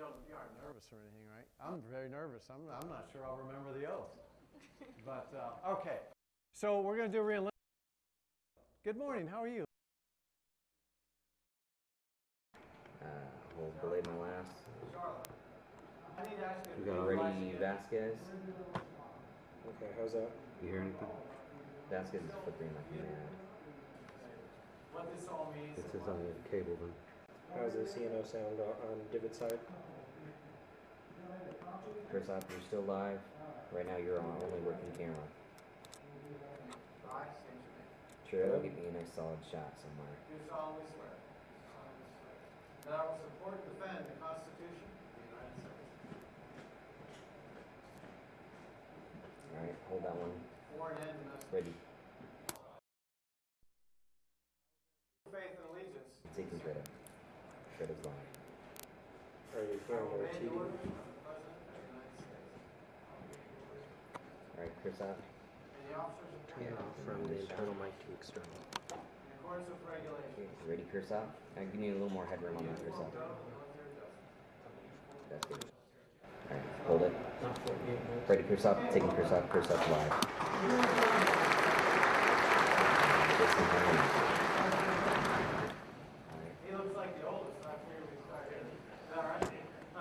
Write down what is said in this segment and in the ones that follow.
you don't, you aren't nervous or anything, right? I'm very nervous. I'm, I'm not sure I'll remember the oath. But, uh, okay. So we're going to do reenlistment. Good morning. How are you? Uh, we'll delay my last. I need to ask you. We got Reddy Vasquez. Okay, how's that? You hear anything? Vasquez is flipping like mad. What this all means. It says on the cable then. How's the CNO sound on, on divot side? Chris Opp, you're still live. Right now you're on only working camera. I state your name. Sure, that'll give me a nice solid shot somewhere. Do solemnly swear. solemnly swear That I will support and defend the Constitution of the United States. Alright, hold that one. Foreign and domestic. Ready. Faith and allegiance. Taking credit. Credit's live. Are you I hearing will or obey the TV? orders of the President of the United States. Alright, Chris Opp. And the officers of Turn off from the internal mic to external. In accordance with Okay, ready, Opp? I give you a little more headroom on that, Opp. That's good. Alright, hold it. Not 48 minutes. Ready, Opp. Taking Opp. Chris Opp live.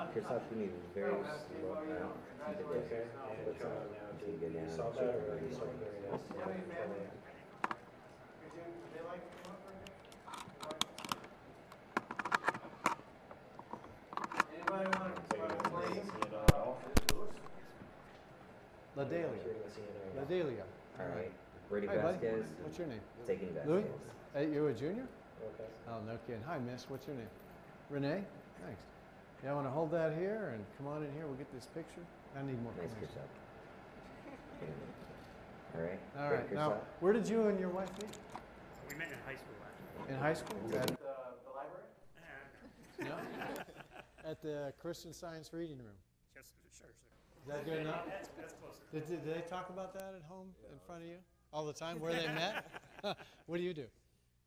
Would oh, oh, they like to come up right here? Anybody want to, want to claim? La Not Delia. hearing the CNO. La Alright. Ready, Hi, buddy. Vasquez. What's your name? Taking Louis? Vasquez. Hey, you a junior? Okay. Oh, no kidding. Hi, miss. What's your name? Renee? Thanks. Yeah, I want to hold that here and come on in here. We'll get this picture. I need more Nice, cameras. Chris Opp. Alright. All ready, right. Chris Now, Opp? where did you and your wife meet? We met in high school, actually. In high school? At Uh, the library? No. At the Christian Science Reading Room. Just, sure, sir. Is that good enough? That's, that's closer. Did, did they talk about that at home in front of you all the time? Where they met? what do you do?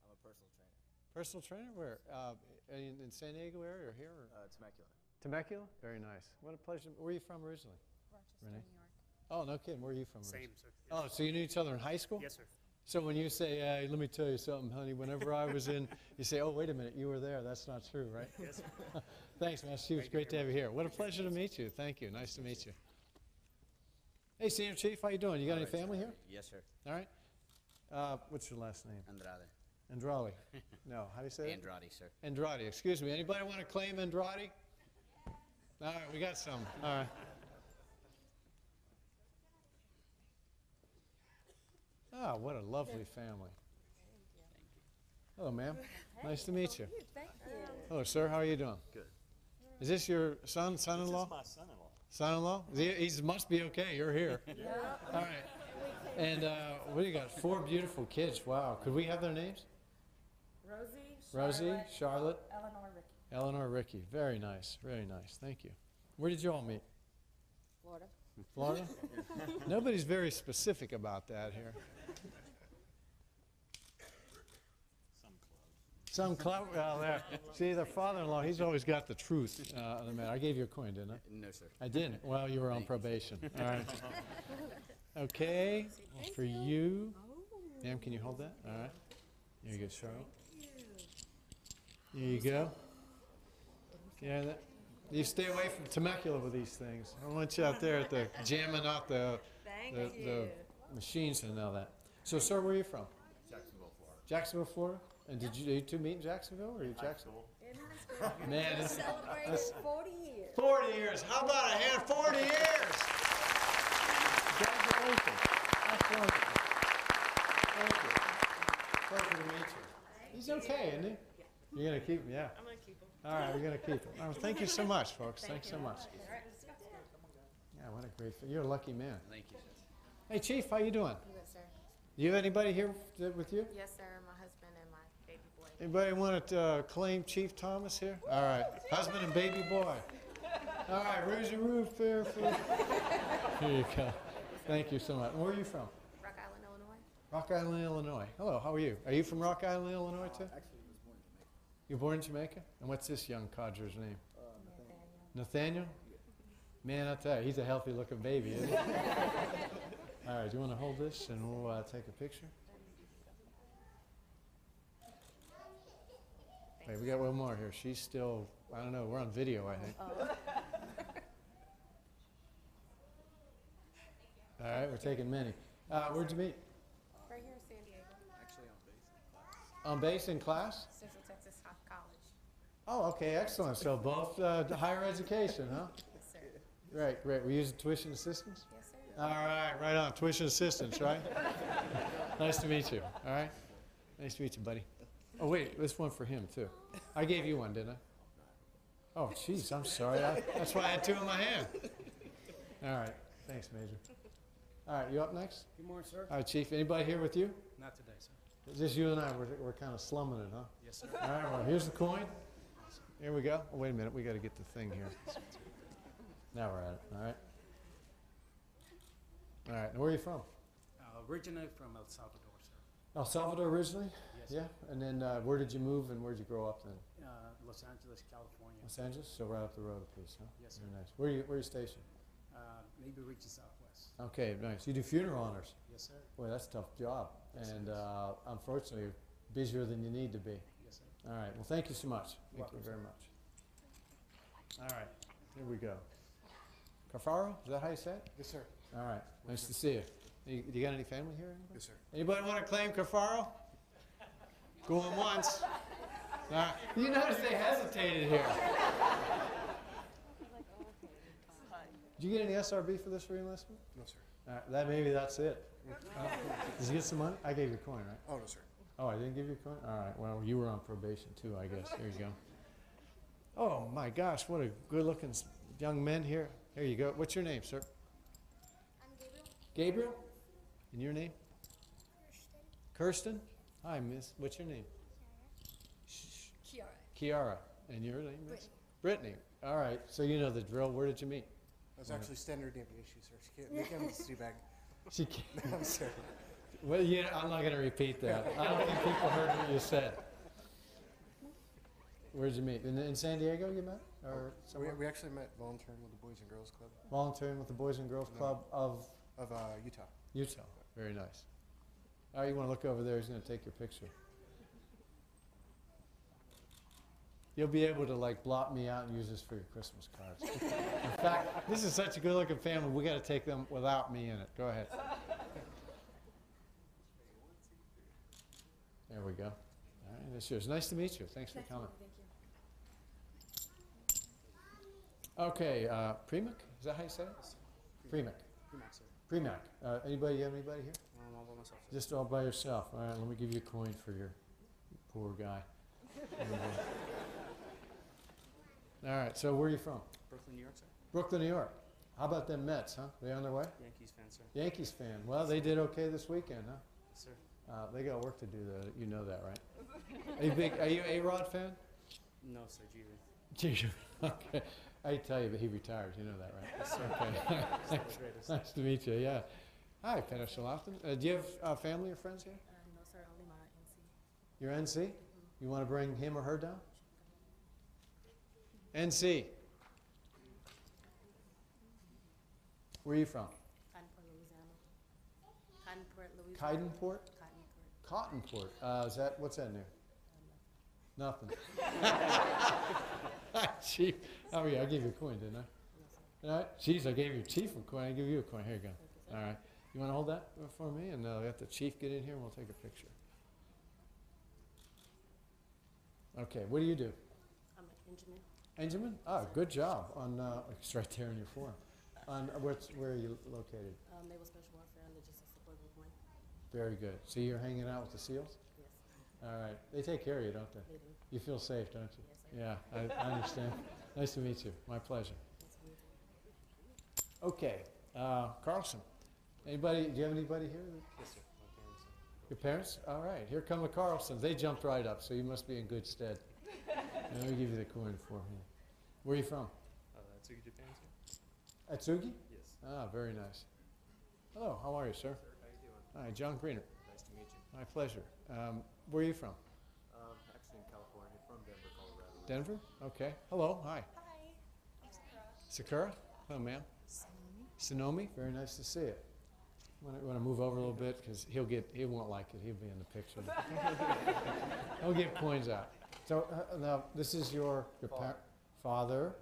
I'm a personal trainer. Personal trainer? Where? Uh, in, in San Diego area or here? Or? Uh, Temecula. Temecula? Very nice. What a pleasure. Where are you from originally? Rochester, Renee? New York. Oh, no kidding. Where are you from? Same, originally? sir. Oh, so you knew each other in high school? Yes, sir. So when you say, hey, let me tell you something, honey, whenever I was in, you say, oh, wait a minute, you were there. That's not true, right? Yes, sir. Thanks, man. Steve, it's great to have you here. What a pleasure to meet you. Thank you. Nice to meet you. Hey, Senior Chief, how you doing? You got any family here? Yes, sir. All right. Uh, what's your last name? Andrade. Andrade. No, how do you say it? Andrade, sir. Andrade. Excuse me. Anybody want to claim Andrade? All right, we got some. All right. Ah, what a lovely family. Hello, ma'am. Nice to meet you. Thank you. Hello, sir. How are you doing? Good. Is this your son, son-in-law? This is my son-in-law. Son-in-law? He, he must be okay. You're here. Yeah. All right. And uh, what do you got? Four beautiful kids. Wow. Could we have their names? Rosie, Rosie, Charlotte, Charlotte, Eleanor, Ricky. Eleanor, Ricky. Very nice. Very nice. Thank you. Where did you all meet? Florida. Florida? Nobody's very specific about that here. Some club. Well, there. See, their father-in-law, he's always got the truth uh, on the matter. I gave you a coin, didn't I? No, sir. I didn't. Well, you were on probation. All right. Okay. For you. Ma'am, can you hold that? All right. There you go, Charlotte. There you go. Yeah, that, you stay away from Temecula with these things. I don't want you out there at the jamming out the, the, the machines and all that. So, sir, where are you from? Jacksonville, Florida. Jacksonville, Florida? And did you, you two meet in Jacksonville or are you Jacksonville? In high school. Man, it's Celebrated that's- 40 years. 40 years. How about a hand? 40 years. Congratulations. That's wonderful. Thank you. Pleasure to meet you. He's okay, isn't he? You're going to keep him, yeah. I'm going to keep them. All right, we're going to keep him. Oh, thank you so much, folks. Thanks so much. Yeah, what a great, you're a lucky man. Thank you. Hey, Chief, how you doing? Yes, sir. Do you have anybody here th- with you? Yes, sir. My husband and my baby boy. Anybody want to uh, claim Chief Thomas here? All right, husband and baby boy. All right, raise your roof there. For... Here you go. Thank you so much. Where are you from? Rock Island, Illinois. Rock Island, Illinois. Hello, how are you? Are you from Rock Island, Illinois too? Actually, was born in Jamaica. You're born in Jamaica? And what's this young codger's name? Uh, Nathaniel. Nathaniel? Man, I tell you, he's a healthy looking baby, isn't he? All right, do you want to hold this and we'll uh, take a picture? Wait, we got one more here. She's still, I don't know, we're on video, I think. All right, we're taking many. Uh, where'd you meet? Right here in San Diego, Actually on base in class. On base in class? Oh, okay, excellent. So both uh, higher education, huh? Yes, sir. Right, right. We use tuition assistance? Yes, sir. All right, right on. Tuition assistance, right? nice to meet you. All right. Nice to meet you, buddy. Oh, wait, this one for him, too. I gave you one, didn't I? Oh, jeez, I'm sorry. I, that's why I had two in my hand. All right. Thanks, Major. All right, you up next? Good morning, sir. All right, Chief. Anybody here with you? Not today, sir. It's just you and I. We're, we're kind of slumming it, huh? Yes, sir. All right, well, here's the coin. Here we go. Oh, wait a minute, we got to get the thing here. Now we're at it, all right? All right, now where are you from? Uh, originally from El Salvador, sir. El Salvador originally? Yes, Yeah, and then uh, where did you move and where did you grow up then? Uh, Los Angeles, California. Los Angeles, so right up the road a piece, huh? Yes, sir. Very nice. Where are you, where are you stationed? Uh, maybe region Southwest. Okay, nice. You do funeral honors. Yes, sir. Boy, that's a tough job. Yes, And uh, unfortunately, busier than you need to be. All right, well, thank you so much. Thank you very much. All right, here we go. Cafaro, is that how you say it? Yes, sir. All right, nice to see you. You, you got any family here? anybody? Yes, sir. Anybody want to claim Cafaro? Going once. Right. You notice they hesitated here. Did you get any SRB for this reenlistment? No, sir. All right, that maybe that's it. Uh, Did you get some money? I gave you a coin, right? Oh, no, sir. Oh, I didn't give you a coin? All right, well, you were on probation too, I guess. There you go. Oh my gosh, what a good looking young men here. Here you go. What's your name, sir? I'm Gabriel. Gabriel? And your name? Kirsten? Kirsten? Hi, miss. What's your name? Sh- Kiara. Kiara. And your name, miss? Brittany. All right, so you know the drill. Where did you meet? That's actually standard deviation, sir. She can't make him too bag. She came. I'm sorry. Well, yeah, I'm not going to repeat that. I don't think people heard what you said. Where'd you meet? In, in San Diego you met? Or We, we actually met volunteering with the Boys and Girls Club Volunteering with the Boys and Girls No. Club of of uh, Utah. Utah. Very nice. All right, you want to look over there? He's going to take your picture. You'll be able to like blot me out and use this for your Christmas cards. in fact, this is such a good-looking family. We got to take them without me in it. Go ahead. There we go. All right, that's yours. Nice to meet you. Thanks for coming. Thank you. Okay, uh, Premac? Is that how you say it? Premac. Premax, sir. Premac. Uh, anybody? You have anybody here? I'm all by myself, sir. Just all by yourself. All right, let me give you a coin for your poor guy. There you go. All right, so where are you from? Brooklyn, New York, sir. Brooklyn, New York. How about them Mets, huh? Are They on their way? Yankees fan, sir. Yankees fan. Well, they did okay this weekend, huh? Yes, sir. Uh, they got work to do, though. You know that, right? Are you big? Are you A-Rod fan? No, sir. Jeter. Gee, okay. I tell you, but he retired. You know that, right? Yes, sir. Okay. Still nice to meet you. Yeah. Hi, Penna Shalafton. Uh, do you have uh, family or friends here? Uh, no, sir, only my NC. Your NC? You want to bring him or her down? NC. Where are you from? Cottonport, Louisiana. Cottonport, Louisiana. Tidenport? Cottonport. Cottonport. Uh, is that what's that near? Nothing. Chief. Oh yeah, I gave you a coin, didn't I? All right. Jeez, I gave your chief a coin. I give you a coin. Here you go. Thank you, sir. All right. You want to hold that for me, and uh, let the chief get in here, and we'll take a picture. Okay. What do you do? I'm an engineer. Benjamin? Ah, good job on, uh, it's right there in your form. On, uh, what's, where are you located? Um, Naval Special Warfare and Logistics Support Group One. Very good. So you're hanging out with the SEALs? Yes, All right. They take care of you, don't they? they do. You feel safe, don't you? Yes, sir. Yeah, I, I understand. Nice to meet you. My pleasure. Nice to meet you. Okay, uh, Carlson. Anybody, do you have anybody here? Yes, sir. My parents. Your parents? All right, here come the Carlsons. They jumped right up, so you must be in good stead. Let me give you the coin for him. Where are you from? Uh, Tsugi, Japan, sir. Atsugi? Yes. Ah, very nice. Hello, how are you, sir? Sir, how you doing? Hi, John Greenert. Nice to meet you. My pleasure. Um, where are you from? Um, actually in California, from Denver, Colorado. Denver? Okay. Hello, hi. Hi. Sakura? Hello, ma'am. Sonomi, very nice to see you. Want to, want to move over a little bit because he'll get, he won't like it. He'll be in the picture. he'll get coins out. So uh, now, this is your your par- father.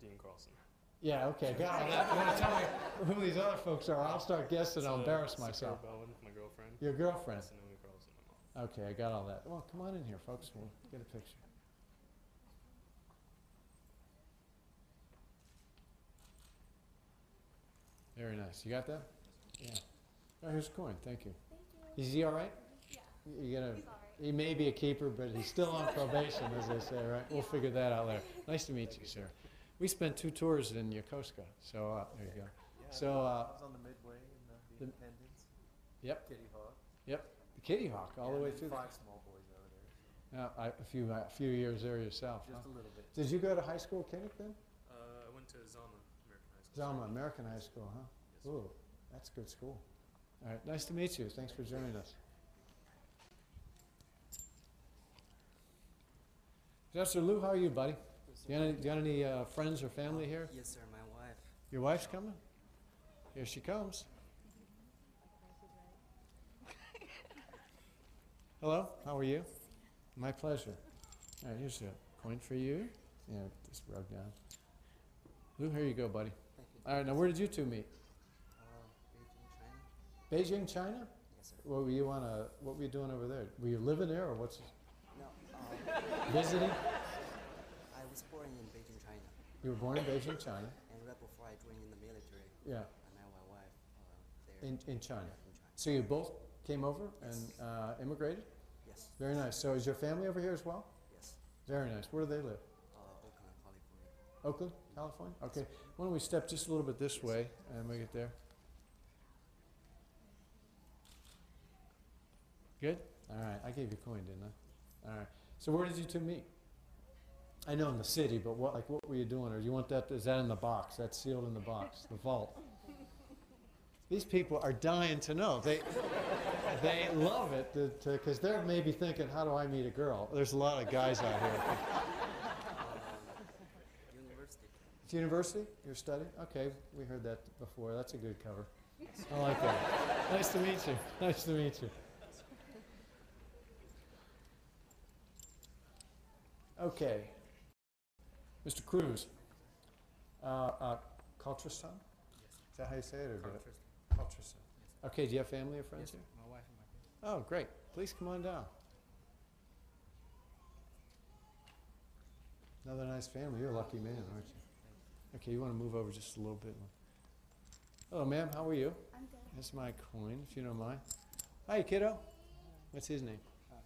Dean Carlson. Yeah, okay, got it. You want to tell me who these other folks are? I'll start guessing. I'll embarrass Sakura myself. Bowen, my girlfriend. Your girlfriend. Sonoma Carlson, my mom. Okay, I got all that. Well, come on in here, folks. We'll get a picture. Very nice. You got that? Yeah. Oh, here's a coin. Thank you. Is he all right? Yeah. You gonna? He's all right. He may be a keeper, but he's still on probation, as they say, right? We'll figure that out later. Nice to meet you, sir. We spent two tours in Yokosuka, so uh, there you go. Yeah, So, I uh, was on the Midway and the, the the- Independence. Yep. Kitty Hawk. Yep, the Kitty Hawk, all Yeah, the way through. Five small boys over there. Yeah, I, a few, a few years there yourself. Just huh? a little bit. Did you go to high school, Kinnick, then? Uh, I went to Zama American High School. Zama, American High School, huh? Yes. Ooh, that's a good school. All right, nice to meet you. Thanks for joining us. Jester Lou, how are you, buddy? You got any, you have any uh, friends or family here? Yes, sir. My wife. Your wife's coming? Here she comes. Hello, how are you? My pleasure. All right, here's a coin for you. Yeah, just rub down. Lou, here you go, buddy. Thank you. All right, now where did you two meet? Uh, Beijing, China. Beijing, China? Yes, sir. What were you on a, what were you doing over there? Were you living there or what's, No, um, visiting? I was born in Beijing, China, You were born in Beijing, China? and right before I joined in the military, Yeah, I met my wife uh, there in, in China. in China. So you both came over and uh, immigrated? Yes, Very nice. So is your family over here as well? yes. Very nice. Where do they live? Uh, Oakland, California. Oakland, California? Okay. Why don't we step just a little bit this way and we get there? Good? All right. I gave you a coin, didn't I? All right. So where did you two meet? I know in the city, but what like what were you doing? Or you want that? Is that in the box? That's sealed in the box, the vault. These people are dying to know. They they love it because they're maybe thinking, how do I meet a girl? There's a lot of guys out here. University. It's university you're studying? Okay, we heard that before. That's a good cover. I like that. nice to meet you. Nice to meet you. Okay. Mr. Cruz. Uh, uh, Cultristan? Is that how you say it? Or did it? Cultristan. Okay, do you have family or friends here? My wife and my kids. Oh, great. Please come on down. Another nice family. You're a lucky man, aren't you? Okay, you want to move over just a little bit? Hello, ma'am. How are you? I'm good. Here's my coin, if you don't mind. Hi, kiddo. What's his name? Uh,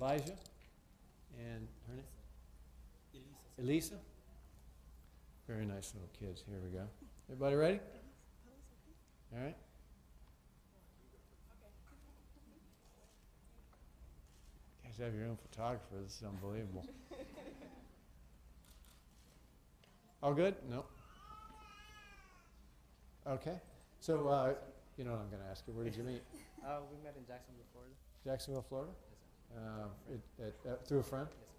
Elijah. Elijah? And her name? Elisa. Very nice little kids. Here we go. Everybody ready? All right. You guys have your own photographer. This is unbelievable. All good? No. Okay. So, uh, you know what I'm going to ask you. Where did you meet? Uh, we met in Jacksonville, Florida. Jacksonville, Florida? Yes, sir. Uh, it, it, uh, through a friend? Yes.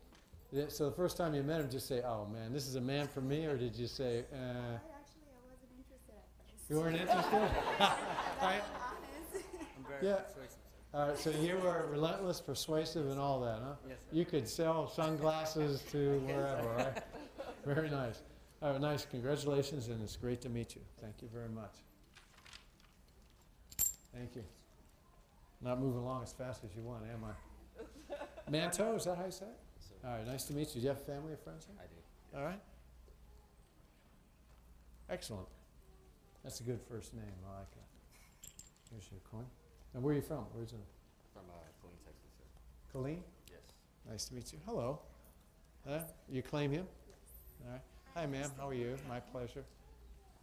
Yeah, so the first time you met him, just say, "Oh man, this is a man for me," or did you say, uh, I actually I wasn't interested at first. "You weren't interested"? I'm Right. honest. I'm very Yeah. persuasive, sir. All right, so you were relentless, persuasive, and all that, huh? Yes, sir. You could sell sunglasses to wherever, right? Very nice. All right, nice. Congratulations, and it's great to meet you. Thank you very much. Thank you. Not moving along as fast as you want, am I? Manto, is that how you say it? Yes, sir. All right, nice to meet you. Do you have family or friends here? I do. All right. Excellent. That's a good first name. I like it. Here's your coin. And where are you from? Where's it? From uh, Killeen, Texas, sir. Killeen? Yes. Nice to meet you. Hello. Huh? You claim him? All right. Hi, ma'am. How are you? My pleasure.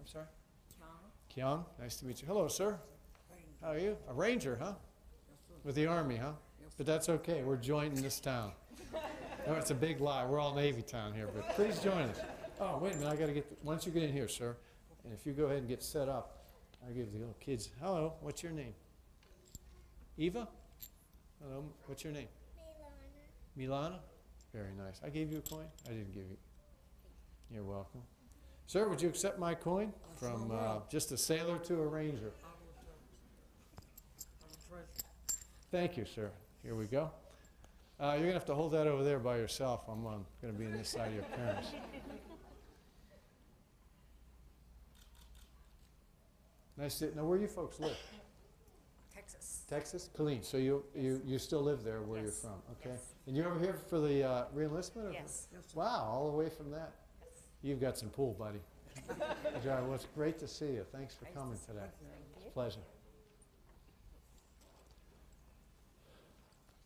I'm sorry? Kyung. Nice to meet you. Hello, sir. How are you? A ranger, huh? With the army, huh? But that's okay. We're joint in this town. No, it's a big lie. We're all Navy town here, but please join us. Oh, wait a minute. I got to get, why don't you get in here, sir? And if you go ahead and get set up, I'll give the little kids, hello, what's your name? Eva? Hello, what's your name? Milana. Milana? Very nice. I gave you a coin? I didn't give you. You're welcome. Sir, would you accept my coin from uh, just a sailor to a ranger? Thank you, sir. Here we go. Uh, You're going to have to hold that over there by yourself. I'm going to be on this side of your parents. Nice to, now where you folks live? Texas. Texas? Killeen, so you, you, you still live there where you're from, okay? Yes. And you're over here for the uh, reenlistment? or- Yes. Wow, all the way from that? You've got some pool, buddy. John, well, it's great to see you. Thanks for coming today. It's a pleasure.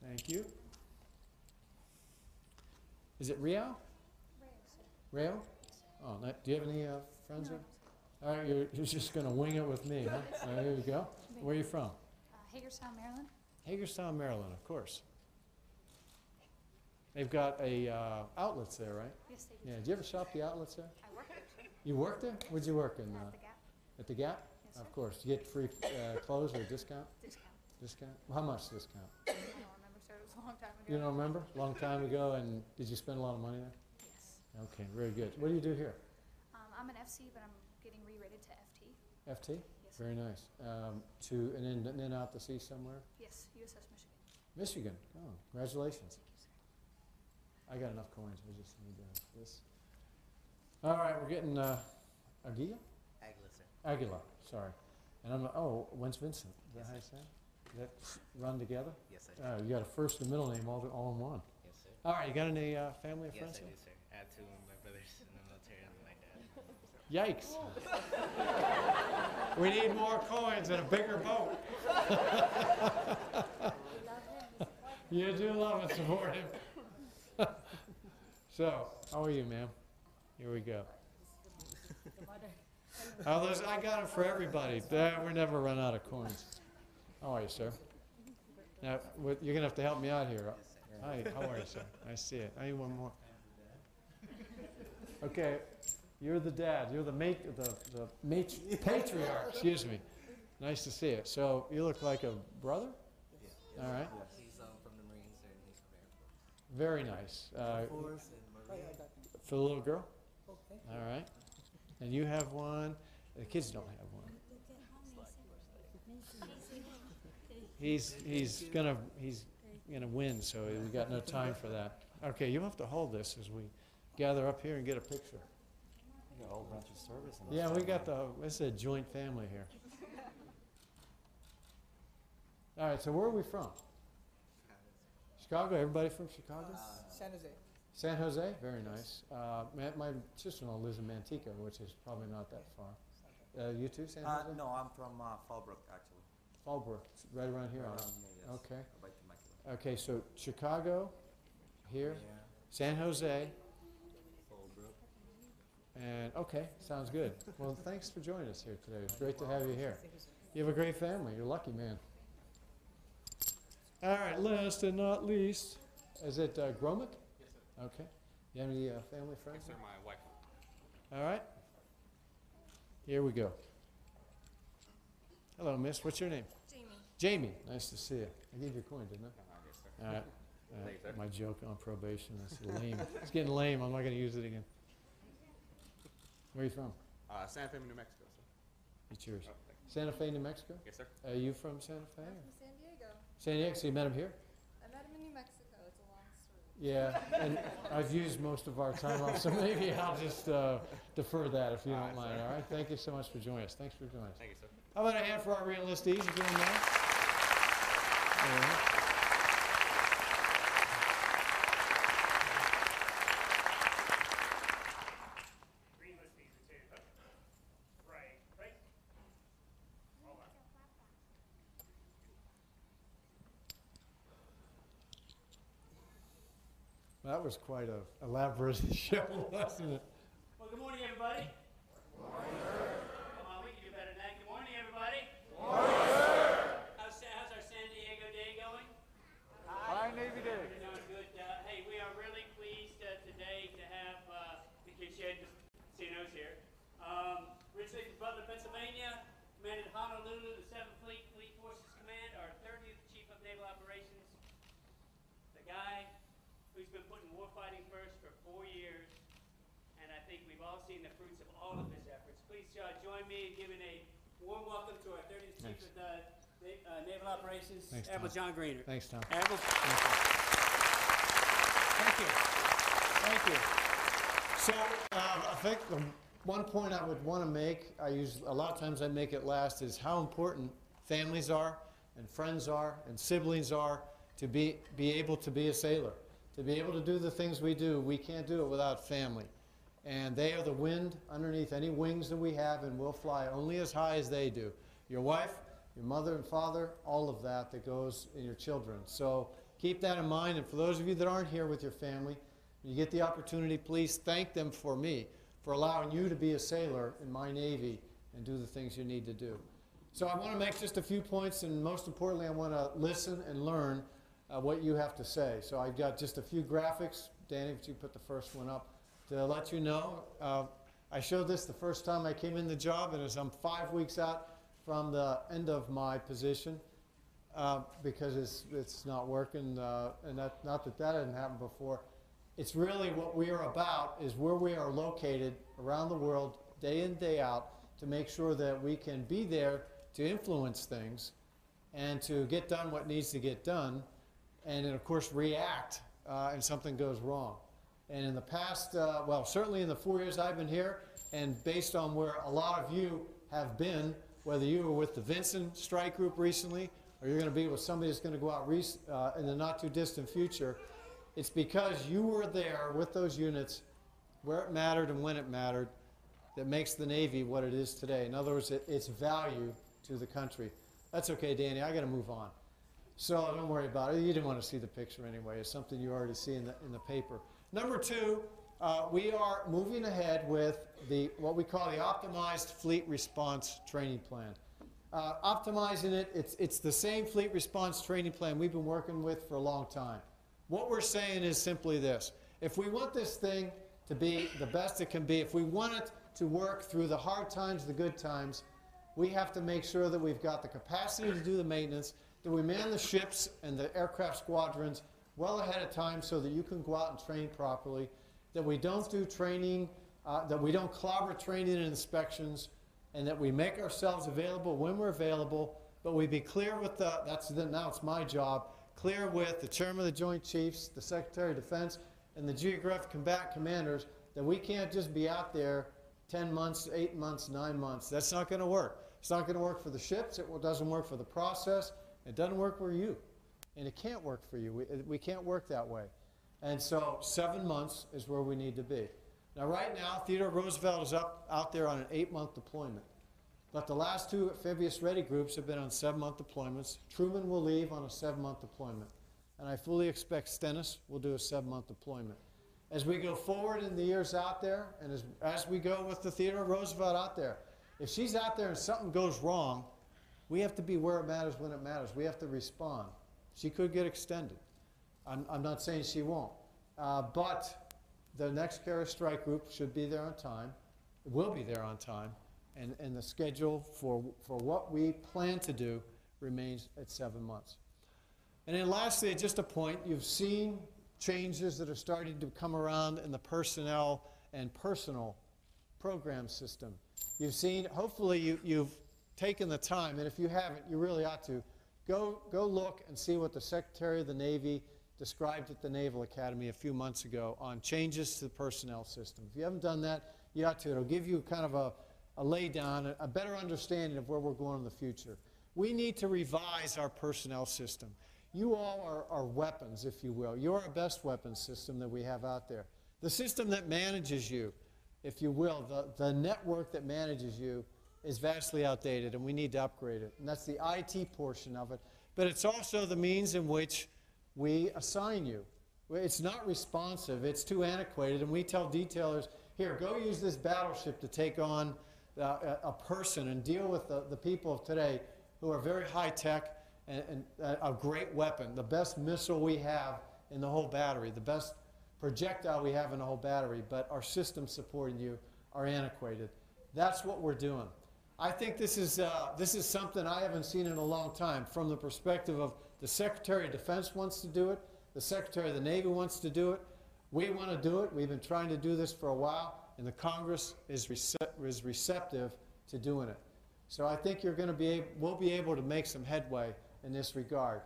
Thank you. Is it Rio? Rio? Oh, do you have any uh, friends there? All right, you're, you're just gonna wing it with me, huh? Uh, There you go. Where are you from? Uh, Hagerstown, Maryland. Hagerstown, Maryland, of course. They've got a uh, outlets there, right? Yes, they do. Yeah. Did you ever shop the outlets there? I work there You worked there? Where'd you work in? Uh, at the Gap. at the Gap? Yes, sir. Of course. You get free uh, clothes or discount? Discount. Discount? How much discount? long time ago. You don't remember? Long time ago. And did you spend a lot of money there? Yes. Okay, very good. What do you do here? Um, I'm an FC, but I'm getting re-rated to FT. FT? Yes. Very nice. Um, to and then, and then out to sea somewhere? Yes, USS Michigan. Michigan. Oh, congratulations. Thank you, sir. I got enough coins. We just need uh, this. All right, we're getting uh, Aguila? Aguila, sir. Aguila, sorry. And I'm, oh, when's Vincent? Is that Yes, how you say it? Does that run together? Yes, sir. Uh, you got a first and middle name all, all in one. yes, sir. All right, you got any uh, family or Yes, friends I do, sir. I have two of my brothers in the military and my dad. Yikes. we need more coins and a bigger boat. you do love and support him. so, how are you, ma'am? Here we go. Oh, I got them for everybody. Uh, we never run out of coins. How are you, sir? Now, what, you're gonna have to help me out here. Hi, how are you, sir? I see it. I need one more. Okay, you're the dad. You're the mate, the, the mate, patriarch. Excuse me. Nice to see you. So you look like a brother. Yeah. All right. He's um, from the Marines, and he's from Air Force. Very nice. Uh, for the little girl. Okay. All right. And you have one. The kids don't have one. He's he's gonna he's gonna win, so we got no time for that. Okay, you have to hold this as we gather up here and get a picture. You got a whole bunch of service in this Yeah, we town, got huh? the it's a joint family here. All right, so where are we from? Chicago. Everybody from Chicago? San Jose. San Jose. Very nice. Uh, my, my sister-in-law lives in Manteca, which is probably not that far. Uh, you too, San Uh, Jose? no, I'm from uh, Fallbrook, actually. Fallbrook, it's right around here. Right on- around here, yes. Okay. Okay, so Chicago, here, Yeah. San Jose, Fallbrook. and, okay, sounds good. Well, thanks for joining us here today. It's great to have you here. You have a great family. You're a lucky man. All right, last and not least, is it uh, Gromick? Yes, sir. Okay. You have any uh, family friends? Yes, sir. My wife. All right. Here we go. Hello, miss. What's your name? Jamie. Jamie. Nice to see you. I gave you a coin, didn't I? yes, sir. All right. Uh, Thank my joke on probation. That's lame. it's getting lame. I'm not going to use it again. Where are you from? Uh, Santa Fe, New Mexico, sir. It's yours. Oh, you. Santa Fe, New Mexico? Yes, sir. Are you from Santa Fe? I'm from San Diego. San Diego. So you met him here? I met him in New Mexico. It's a long story. Yeah. And I've used most of our time off, so maybe I'll just uh, defer that if you All don't right, mind. sir. All right. Thank you so much for joining us. Thanks for joining us. Thank you, sir. How about a hand for our re-enlistees? You That was quite a elaborate show, wasn't it? Well, good morning, everybody. Come on, we can do better than that. Good morning, everybody. How's, Sa- how's our San Diego day going? Hi, Navy Day. We're doing good. Uh, hey, we are really pleased uh, today to have uh, shed casinos here. Um, Rich Nichols, Butler, Pennsylvania, commanded Honolulu, the 7th Fleet, Fleet Forces Command, our 30th Chief of Naval Operations. The guy who's been putting warfighting first for four years, and I think we've all seen the fruits of all of his efforts. Please uh, join me in giving a warm welcome to our 30th Chief of the uh, Naval Operations, Thanks, Admiral Tom. John Greenert. Thanks, Tom. Admiral, Thank you. Thank you. So, um, I think the one point I would want to make, I use, a lot of times I make it last, is how important families are, and friends are, and siblings are, to be, be able to be a sailor. To be able to do the things we do, we can't do it without family. And they are the wind underneath any wings that we have, and we'll fly only as high as they do. Your wife, your mother and father, all of that that goes in your children. So keep that in mind. And for those of you that aren't here with your family, you get the opportunity, please thank them for me, for allowing you to be a sailor in my Navy and do the things you need to do. So I want to make just a few points, and most importantly, I want to listen and learn uh, what you have to say. So I've got just a few graphics. Danny, if you put the first one up, to let you know. Uh, I showed this the first time I came in the job, and as I'm five weeks out from the end of my position, uh, because it's, it's not working, uh, and that, not that that hadn't happened before. It's really what we are about is where we are located around the world, day in, day out, to make sure that we can be there to influence things and to get done what needs to get done, and then, of course, react uh, and something goes wrong. And in the past, uh, well, certainly in the four years I've been here, and based on where a lot of you have been, whether you were with the Vinson Strike Group recently, or you're going to be with somebody that's going to go out uh, in the not too distant future, it's because you were there with those units where it mattered and when it mattered that makes the Navy what it is today. In other words, it, its value to the country. That's okay, Danny. I got to move on. So don't worry about it. You didn't want to see the picture anyway. It's something you already see in the, in the paper. Number two, uh, we are moving ahead with the what we call the optimized fleet response training plan. Uh, optimizing it, it's, it's the same fleet response training plan we've been working with for a long time. What we're saying is simply this. If we want this thing to be the best it can be, if we want it to work through the hard times, the good times, we have to make sure that we've got the capacity to do the maintenance, that we man the ships and the aircraft squadrons well ahead of time so that you can go out and train properly, that we don't do training, uh, that we don't clobber training and inspections, and that we make ourselves available when we're available, but we be clear with the, that's the, now it's my job, clear with the chairman of the Joint Chiefs, the Secretary of Defense, and the Geographic Combat Commanders that we can't just be out there 10 months, 8 months, 9 months. That's not going to work. It's not going to work for the ships. It doesn't work for the process. It doesn't work for you. And it can't work for you. We, uh, we can't work that way. And so seven months is where we need to be. Now, right now, Theodore Roosevelt is up out there on an eight-month deployment. But the last two amphibious ready groups have been on seven-month deployments. Truman will leave on a seven-month deployment. And I fully expect Stennis will do a seven-month deployment. As we go forward in the years out there, and as, as we go with the Theodore Roosevelt out there, if she's out there and something goes wrong, we have to be where it matters when it matters. We have to respond. She could get extended. I'm, I'm not saying she won't. Uh, but the next Carrier Strike Group should be there on time, will be there on time, and, and the schedule for, for what we plan to do remains at seven months. And then lastly, just a point, you've seen changes that are starting to come around in the personnel and personal program system. You've seen, hopefully you, you've taken the time, and if you haven't, you really ought to, go, go look and see what the Secretary of the Navy described at the Naval Academy a few months ago on changes to the personnel system. If you haven't done that, you ought to. It'll give you kind of a, a lay down, a better understanding of where we're going in the future. We need to revise our personnel system. You all are, are weapons, if you will. You're our best weapons system that we have out there. The system that manages you, if you will, the, the network that manages you is vastly outdated and we need to upgrade it. And that's the IT portion of it. But it's also the means in which we assign you. It's not responsive, it's too antiquated, and we tell detailers, here, go use this battleship to take on uh, a, person and deal with the, the people of today who are very high tech and, and a great weapon, the best missile we have in the whole battery, the best projectile we have in the whole battery, but our systems supporting you are antiquated. That's what we're doing. I think this is, uh, this is something I haven't seen in a long time from the perspective of the Secretary of Defense wants to do it, the Secretary of the Navy wants to do it, we want to do it. We've been trying to do this for a while. And the Congress is, is receptive to doing it. So I think you're going to be, ab- we'll be able to make some headway in this regard.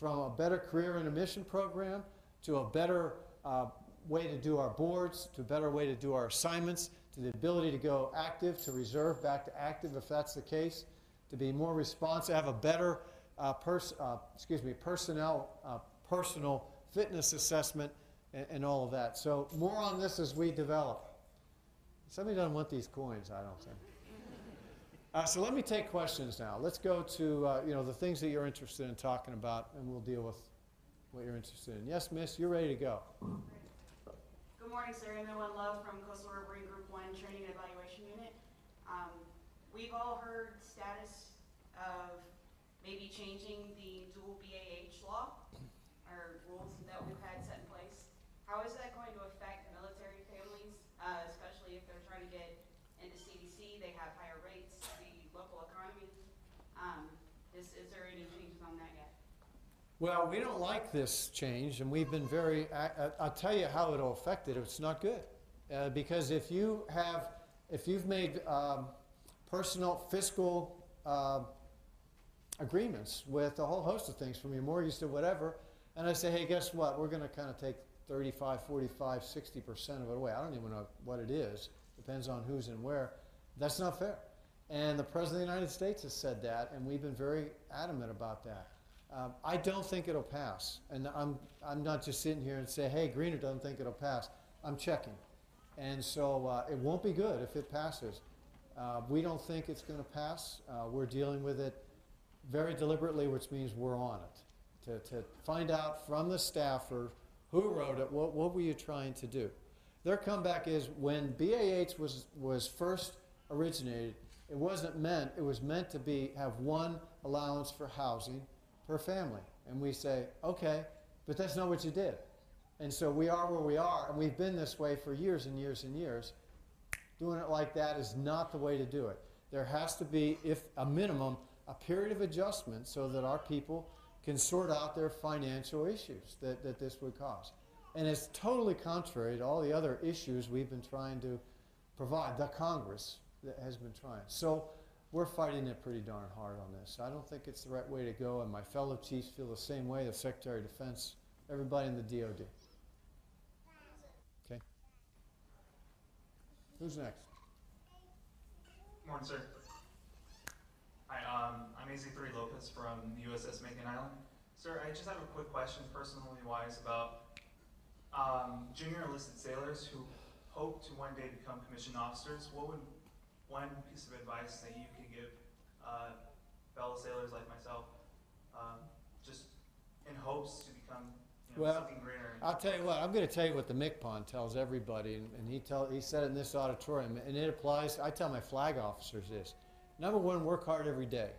From a better career and admission program to a better uh, way to do our boards, to a better way to do our assignments, to the ability to go active to reserve, back to active if that's the case, to be more responsive, have a better uh, pers- uh, excuse me, personnel, uh, personal fitness assessment, and, and all of that. So more on this as we develop. Somebody doesn't want these coins, I don't think. Uh, so let me take questions now. Let's go to uh, you know the things that you're interested in talking about, and we'll deal with what you're interested in. Yes, Miss, you're ready to go. Good morning, sir. I'm One Love from Coastal Riverine Group One Training and Evaluation Unit. Um, we've all heard status of maybe changing the dual BAH law or rules that we've had set in place. How is that going to affect military families, uh, especially if they're to get into CDC? They have higher rates, the local economy. Um, is, is there any changes on that yet? Well, we don't like this change, and we've been very. I, I- I'll tell you how it'll affect it. It's not good, uh, because if you have, if you've made um, personal fiscal uh, agreements with a whole host of things, from your mortgage to whatever, and I say, hey, guess what? We're going to kind of take 35, 45, 60 percent of it away. I don't even know what it is. Depends on who's and where. That's not fair. And the President of the United States has said that, and we've been very adamant about that. Um, I don't think it'll pass. And I'm, I'm not just sitting here and say, hey, Greenert doesn't think it'll pass. I'm checking. And so uh, it won't be good if it passes. Uh, we don't think it's going to pass. Uh, we're dealing with it very deliberately, which means we're on it. To, to find out from the staffer who wrote it, what, what were you trying to do? Their comeback is when BAH was, was first originated, it wasn't meant, it was meant to be, have one allowance for housing per family. And we say, okay, but that's not what you did. And so we are where we are, and we've been this way for years and years and years. Doing it like that is not the way to do it. There has to be, if a minimum, a period of adjustment so that our people can sort out their financial issues that, that this would cause. And it's totally contrary to all the other issues we've been trying to provide, the Congress that has been trying. So we're fighting it pretty darn hard on this. I don't think it's the right way to go, and my fellow chiefs feel the same way, the Secretary of Defense, everybody in the DOD. Okay? Who's next? Morning, sir. Hi, um, I'm AZ3 Lopez from USS Makin Island. Sir, I just have a quick question, personally wise, about um, junior enlisted sailors who hope to one day become commissioned officers. What would one piece of advice that you could give uh, fellow sailors like myself, um, just in hopes to become you know, Well, something greater? I'll tell you what, I'm going to tell you what the MCPON tells everybody, and, and he, tell, he said it in this auditorium, and it applies, I tell my flag officers this. Number one, work hard every day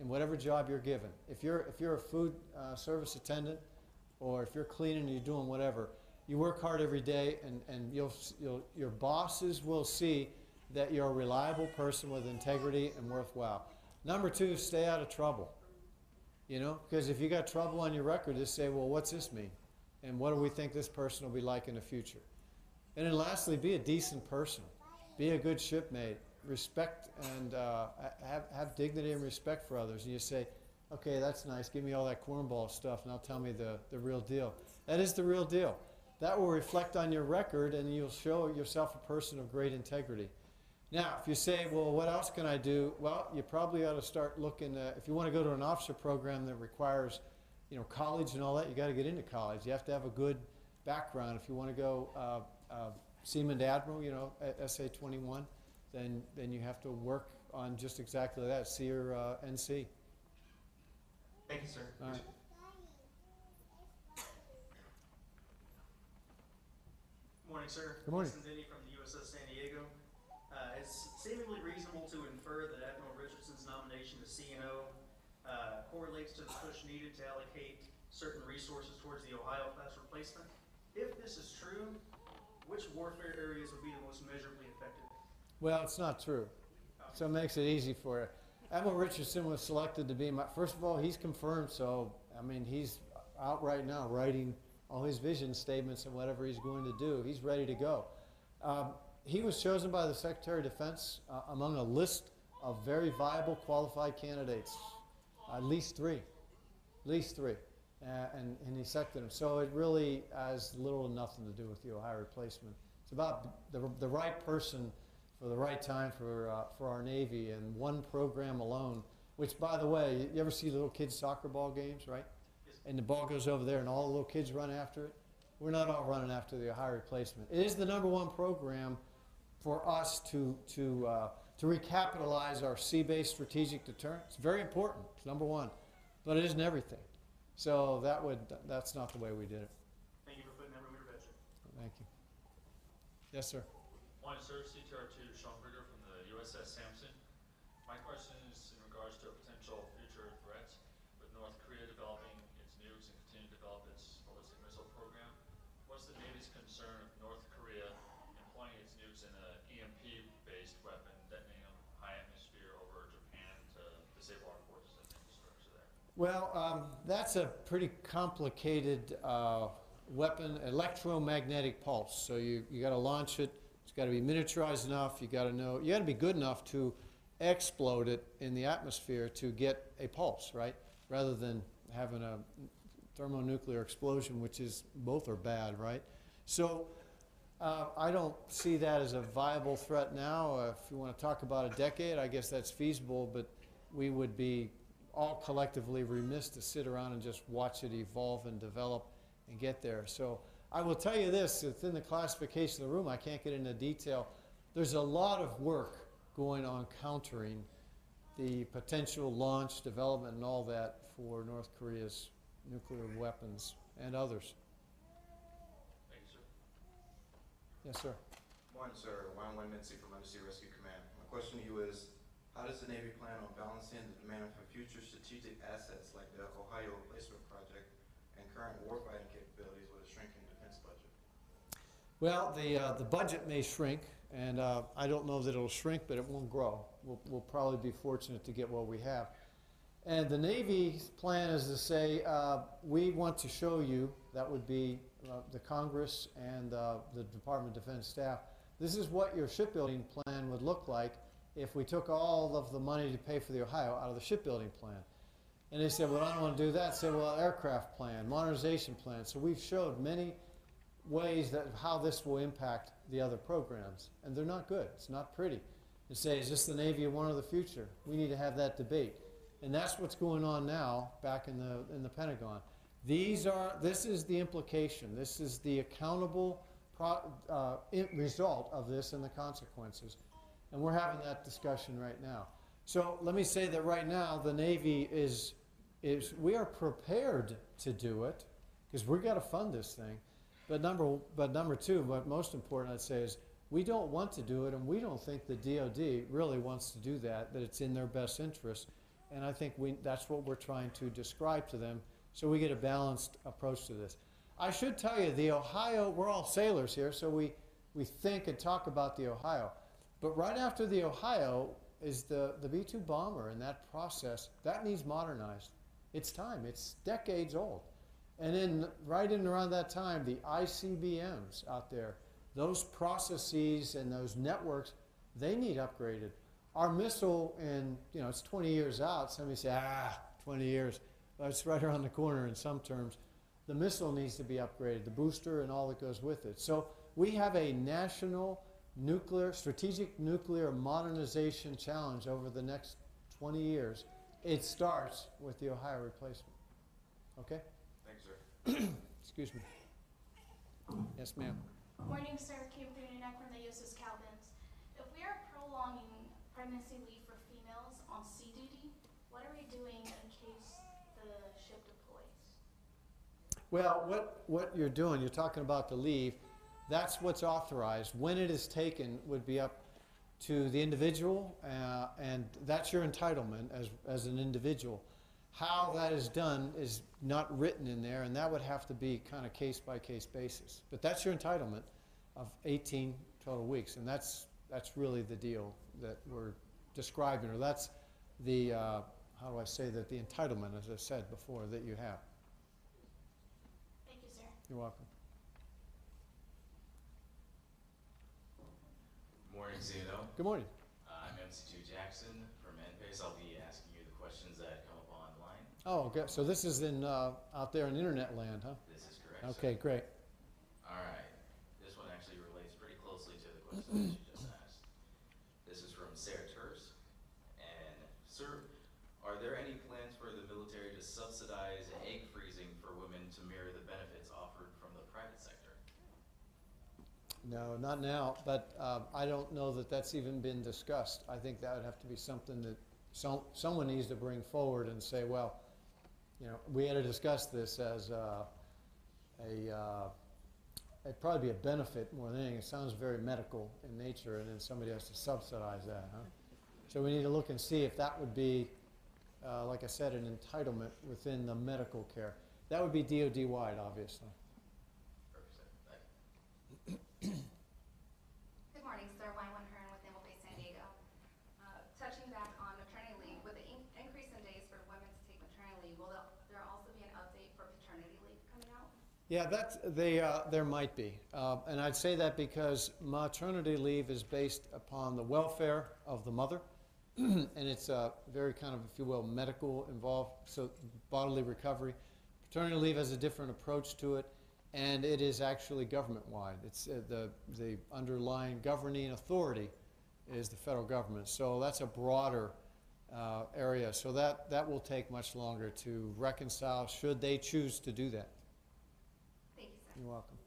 in whatever job you're given. If you're, if you're a food uh, service attendant, or if you're cleaning, you're doing whatever, you work hard every day, and, and you'll, you'll, your bosses will see that you're a reliable person with integrity and worthwhile. Number two, stay out of trouble. You know, because if you got trouble on your record, just say, well, what's this mean? And what do we think this person will be like in the future? And then lastly, be a decent person. Be a good shipmate. Respect and uh, have, have dignity and respect for others. And you say, okay, that's nice. Give me all that cornball stuff, and I'll tell me the, the real deal. That is the real deal. That will reflect on your record, and you'll show yourself a person of great integrity. Now, if you say, well, what else can I do? Well, you probably ought to start looking, uh, if you want to go to an officer program that requires, you know, college and all that, you got to get into college. You have to have a good background. If you want to go uh, uh, Seaman Admiral, you know, at SA 21, then, then you have to work on just exactly that, see your uh, NC. Thank you, sir. All right. Morning, sir. Good morning. Denny from the USS San Diego. Uh, it's seemingly reasonable to infer that Admiral Richardson's nomination to CNO uh, correlates to the push needed to allocate certain resources towards the Ohio class replacement. If this is true, which warfare areas would be the most measurably affected? Well, it's not true. So it makes it easy for Admiral Richardson was selected to be my, first of all, he's confirmed, so, I mean, he's out right now writing all his vision statements and whatever he's going to do. He's ready to go. Um, he was chosen by the Secretary of Defense uh, among a list of very viable, qualified candidates. At least three. At least three. Uh, and, and he selected him. So it really has little to nothing to do with the Ohio replacement. It's about the, the right person for the right time for, uh, for our Navy and one program alone, which, by the way, you ever see little kids' soccer ball games, right? And the ball goes over there and all the little kids run after it? We're not all running after the Ohio replacement. It is the number one program for us to, to, uh, to recapitalize our sea-based strategic deterrent. It's very important. It's number one. But it isn't everything. So that would, that's not the way we did it. Thank you for putting that Ruger budget. Thank you. Yes, sir. Morning, sir. CTR2 Sean Brigger from the USS Sampson. My question is in regards to a potential future threat with North Korea developing its nukes and continuing to develop its ballistic missile program. What's the Navy's concern of North Korea employing its nukes in an EMP-based weapon detonating high atmosphere over Japan to disable our forces and infrastructure there? Well, um, that's a pretty complicated uh, weapon, electromagnetic pulse. So you, you got to launch it. It's got to be miniaturized enough. You got to know. You got to be good enough to explode it in the atmosphere to get a pulse, right? Rather than having a thermonuclear explosion, which is both are bad, right? So uh, I don't see that as a viable threat now. Uh, if you want to talk about a decade, I guess that's feasible, but we would be all collectively remiss to sit around and just watch it evolve and develop and get there. So I will tell you this, within the classification of the room, I can't get into detail. There's a lot of work going on countering the potential launch, development, and all that for North Korea's nuclear weapons and others. Thank you, sir. Yes, sir. Morning, sir. Ryan Winmincy from Undersea Rescue Command. My question to you is, how does the Navy plan on balancing the demand for future strategic assets like the Ohio Replacement Project and current warfighting capabilities with a shrinking defense budget? Well, the, uh, the budget may shrink, and uh, I don't know that it'll shrink, but it won't grow. We'll, we'll probably be fortunate to get what we have. And the Navy's plan is to say, uh, we want to show you, that would be uh, the Congress and uh, the Department of Defense staff, this is what your shipbuilding plan would look like if we took all of the money to pay for the Ohio out of the shipbuilding plan. And they said, well, I don't want to do that. Said, well, aircraft plan, modernization plan. So we've showed many ways that how this will impact the other programs. And they're not good. It's not pretty. To say, is this the Navy of one of the future? We need to have that debate. And that's what's going on now back in the, in the Pentagon. These are, this is the implication. This is the accountable pro, uh, result of this and the consequences. And we're having that discussion right now. So let me say that right now the Navy is, is we are prepared to do it because we've got to fund this thing. But number, but number two, what most important I'd say is we don't want to do it and we don't think the DOD really wants to do that, that it's in their best interest. And I think we, that's what we're trying to describe to them so we get a balanced approach to this. I should tell you, the Ohio, we're all sailors here, so we, we think and talk about the Ohio. But right after the Ohio is the, the B-2 bomber and that process, that needs modernized. It's time, it's decades old. And then right in around that time, the ICBMs out there, those processes and those networks, they need upgraded. Our missile, and you know, it's 20 years out. Somebody say, ah, 20 years. Well, it's right around the corner in some terms. The missile needs to be upgraded, the booster and all that goes with it. So we have a national nuclear, strategic nuclear modernization challenge over the next 20 years. It starts with the Ohio replacement. Okay? Thanks, sir. Excuse me. Yes, ma'am. Morning, sir. Kim Thunanek from the USS Carl Vinson. If we are prolonging pregnancy leave for females on sea duty, what are we doing in case the ship deploys? Well, what, what you're doing, you're talking about the leave, that's what's authorized. When it is taken would be up to the individual, uh, and that's your entitlement as, as an individual. How that is done is not written in there, and that would have to be kind of case by case basis. But that's your entitlement of 18 total weeks, and that's, that's really the deal that we're describing, or that's the, uh, how do I say that, the entitlement, as I said before, that you have. Thank you, sir. You're welcome. morning, CNO. Good morning. Uh, I'm MC2 Jackson from NPASE. I'll be asking you the questions that come up online. Oh, okay, so this is in, uh, out there in internet land, huh? This is correct. sir. Okay, great. All right. This one actually relates pretty closely to the question that you just asked. This is from Sarah Terse. And, sir, are there any plans for the military to subsidize egg freezing for women to mirror the benefits offered from the private sector? No, not now, but uh, I don't know that that's even been discussed. I think that would have to be something that some, someone needs to bring forward and say, well, you know, we had to discuss this as uh, a, uh, it'd probably be a benefit more than anything. It sounds very medical in nature, and then somebody has to subsidize that, huh? So we need to look and see if that would be, uh, like I said, an entitlement within the medical care. That would be DOD wide, obviously. Perfect, sir. Thank you. Good morning, sir. Wyman Hearn with Naval Base San Diego. Uh, Touching back on maternity leave, with the in- increase in days for women to take maternity leave, will there- there also be an update for paternity leave coming out? Yeah, they, uh, there might be. Uh, and I'd say that because maternity leave is based upon the welfare of the mother. and it's uh, very kind of, if you will, medical involved, so bodily recovery. Paternity leave has a different approach to it, and it is actually government-wide. It's uh, the, the underlying governing authority is the federal government. So that's a broader uh, area. So that, that will take much longer to reconcile, should they choose to do that. Welcome.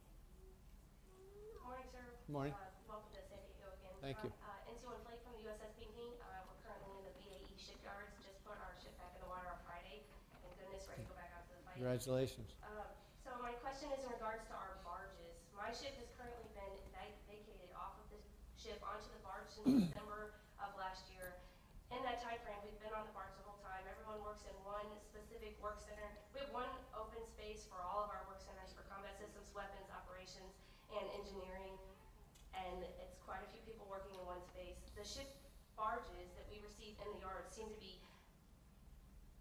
Morning, sir. Good Morning. Uh, Welcome to San Diego again. Thank you. Uh, N2 and Flake from the USS Pinckney. Uh, We're currently in the BAE shipyards, just put our ship back in the water on Friday. Thank goodness, ready to go back out to the fight. Congratulations. Um, So my question is in regards to our barges. My ship has currently been vacated off of the ship onto the barge since December of last year. In that time frame, we've been on the barge the whole time. Everyone works in one specific work center. We have one open space for all of our work centers for weapons, operations, and engineering. And it's quite a few people working in one space. The ship barges that we receive in the yard seem to be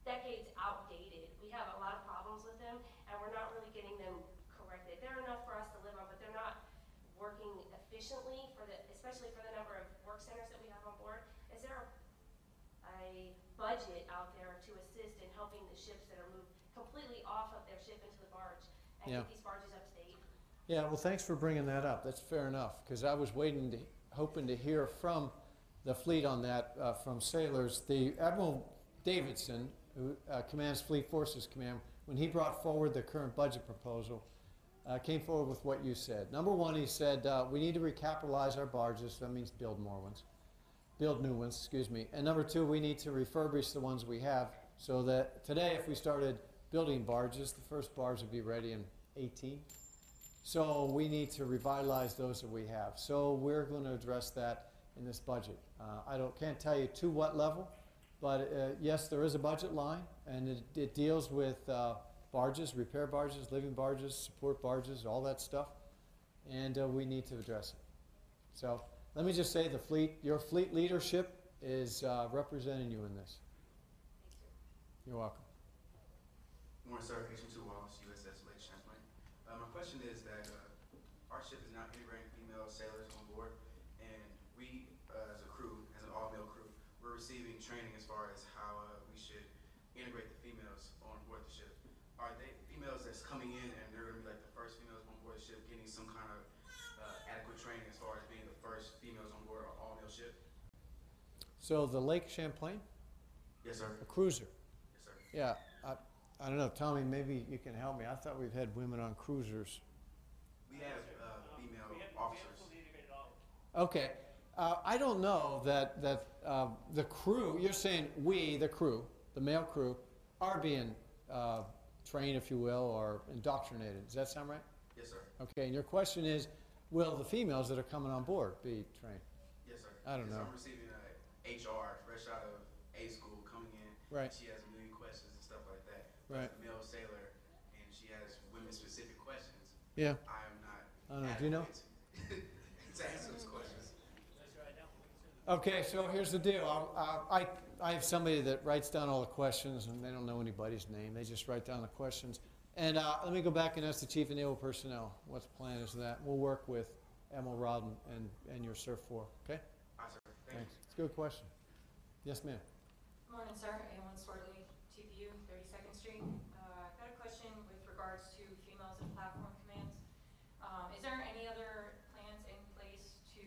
decades outdated. We have a lot of problems with them, and we're not really getting them corrected. They're enough for us to live on, but they're not working efficiently for the, especially for the number of work centers that we have on board. Is there a budget out there to assist in helping the ships that are moved completely off of their ship into the barge and Yeah. get these barges up? Yeah, well, thanks for bringing that up. That's fair enough, because I was waiting to, hoping to hear from the fleet on that, uh, from sailors. The Admiral Davidson, who uh, commands Fleet Forces Command, when he brought forward the current budget proposal, uh, came forward with what you said. Number one, he said, uh, we need to recapitalize our barges, that means build more ones. Build new ones, excuse me. And number two, we need to refurbish the ones we have, so that today, if we started building barges, the first barge would be ready in 18. So we need to revitalize those that we have. So we're going to address that in this budget. Uh, I don't, can't tell you to what level, but uh, yes, there is a budget line, and it, it deals with uh, barges, repair barges, living barges, support barges, all that stuff, and uh, we need to address it. So let me just say, the fleet, your fleet leadership is uh, representing you in this. You're welcome. Morning, sir. H2 Wallace, USS Lake Champlain. Uh, my question is that uh, our ship is now integrating female sailors on board, and we, uh, as a crew, as an all-male crew, we're receiving training as far as how uh, we should integrate the females on board the ship. Are they females that's coming in, and they're going to be like the first females on board the ship, getting some kind of uh, adequate training as far as being the first females on board an all-male ship? So the Lake Champlain, Yes, sir. a cruiser. Yes, sir. Yeah, I, I don't know, Tommy, maybe you can help me. I thought we've had women on cruisers. We have uh, female officers. Okay, uh, I don't know that, that uh, the crew, you're saying we, the crew, the male crew, are being uh, trained, if you will, or indoctrinated. Does that sound right? Yes, sir. Okay, and your question is, will the females that are coming on board be trained? Yes, sir. I don't Yes, know. I'm receiving uh, a HR fresh out of A school coming in. Right. She has a million questions and stuff like that. Right. A male sailor, and she has women specific questions. Yeah. I am not. I don't know. Do you know? adequate to answer those questions. Okay, so here's the deal. I'll- I, I, I have somebody that writes down all the questions, and they don't know anybody's name. They just write down the questions. And uh, let me go back and ask the chief of naval personnel. What the plan is of that? We'll work with Admiral Rowden and, and, and your Surf 4, okay? Aye, sir. Thank. Thanks. It's a good question. Yes, ma'am. Good morning, sir. Alan Swartley, TPU, 32nd Street. Uh, I've got a question with regards to females in platform commands. Um, Is there any other plans in place to,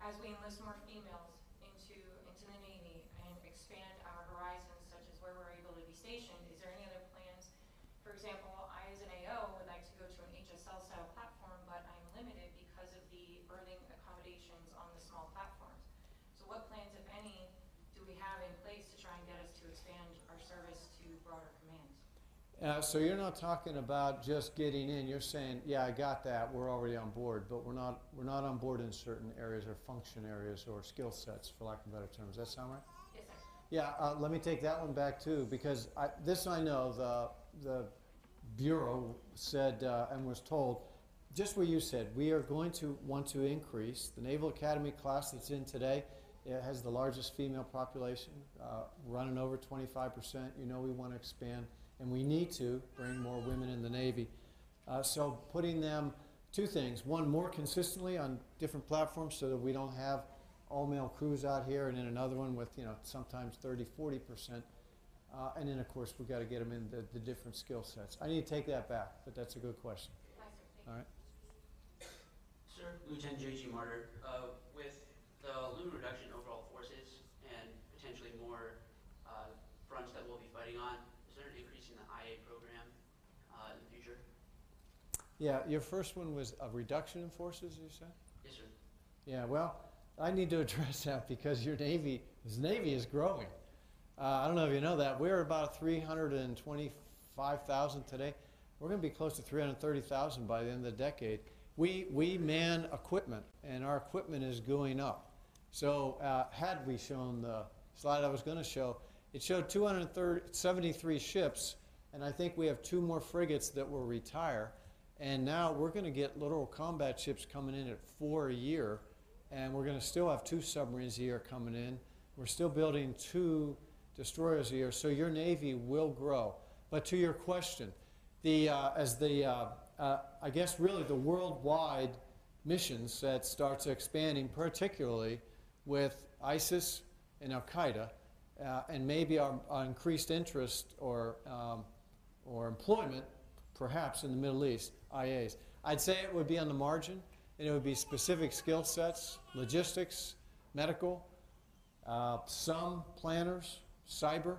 as we enlist more females into, into the Navy and expand our horizons, such as where we're able to be stationed, is there any other plans? For example, I as an AO would like to go to an HSL style platform, but I'm limited because of the berthing accommodations on the small platforms. So what plans, if any, do we have in place to try and get us to expand our service to broader commands? Uh, so you're not talking about just getting in, you're saying, yeah, I got that, we're already on board, but we're not, we're not on board in certain areas or function areas or skill sets, for lack of better terms. Does that sound right? Yes, sir. Yeah, uh, let me take that one back too, because I, this I know, the, the Bureau said, uh, and was told, just what you said, we are going to want to increase, the Naval Academy class that's in today, it has the largest female population, uh, running over twenty-five percent, you know we want to expand, and we need to bring more women in the Navy. Uh, so putting them, two things, one, more consistently on different platforms so that we don't have all-male crews out here, and then another one with, you know, sometimes 30, 40 percent. Uh, and then, of course, we've got to get them in the, the different skill sets. I need to take that back, but that's a good question. All right. Sir, Lieutenant J.G. Martyr, uh, with the loom reduction in overall forces and potentially more uh, fronts that we'll be fighting on, is there an increase in the IA program uh, in the future? Yeah, your first one was a reduction in forces, you said? Yes, sir. Yeah, well, I need to address that because your Navy, this Navy is growing. Uh, I don't know if you know that. We're about 325,000 today. We're going to be close to 330,000 by the end of the decade. We, we man equipment, and our equipment is going up. So, uh, had we shown the slide I was going to show, it showed 273 ships, and I think we have two more frigates that will retire. And now we're going to get littoral combat ships coming in at four a year, and we're going to still have two submarines a year coming in. We're still building two destroyers a year, so your Navy will grow. But to your question, the, uh, as the, uh, uh, I guess really the worldwide mission set starts expanding, particularly with ISIS and Al Qaeda, uh, and maybe our, our increased interest or, um, or employment, perhaps in the Middle East, IAs. I'd say it would be on the margin, and it would be specific skill sets, logistics, medical, uh, some planners, cyber,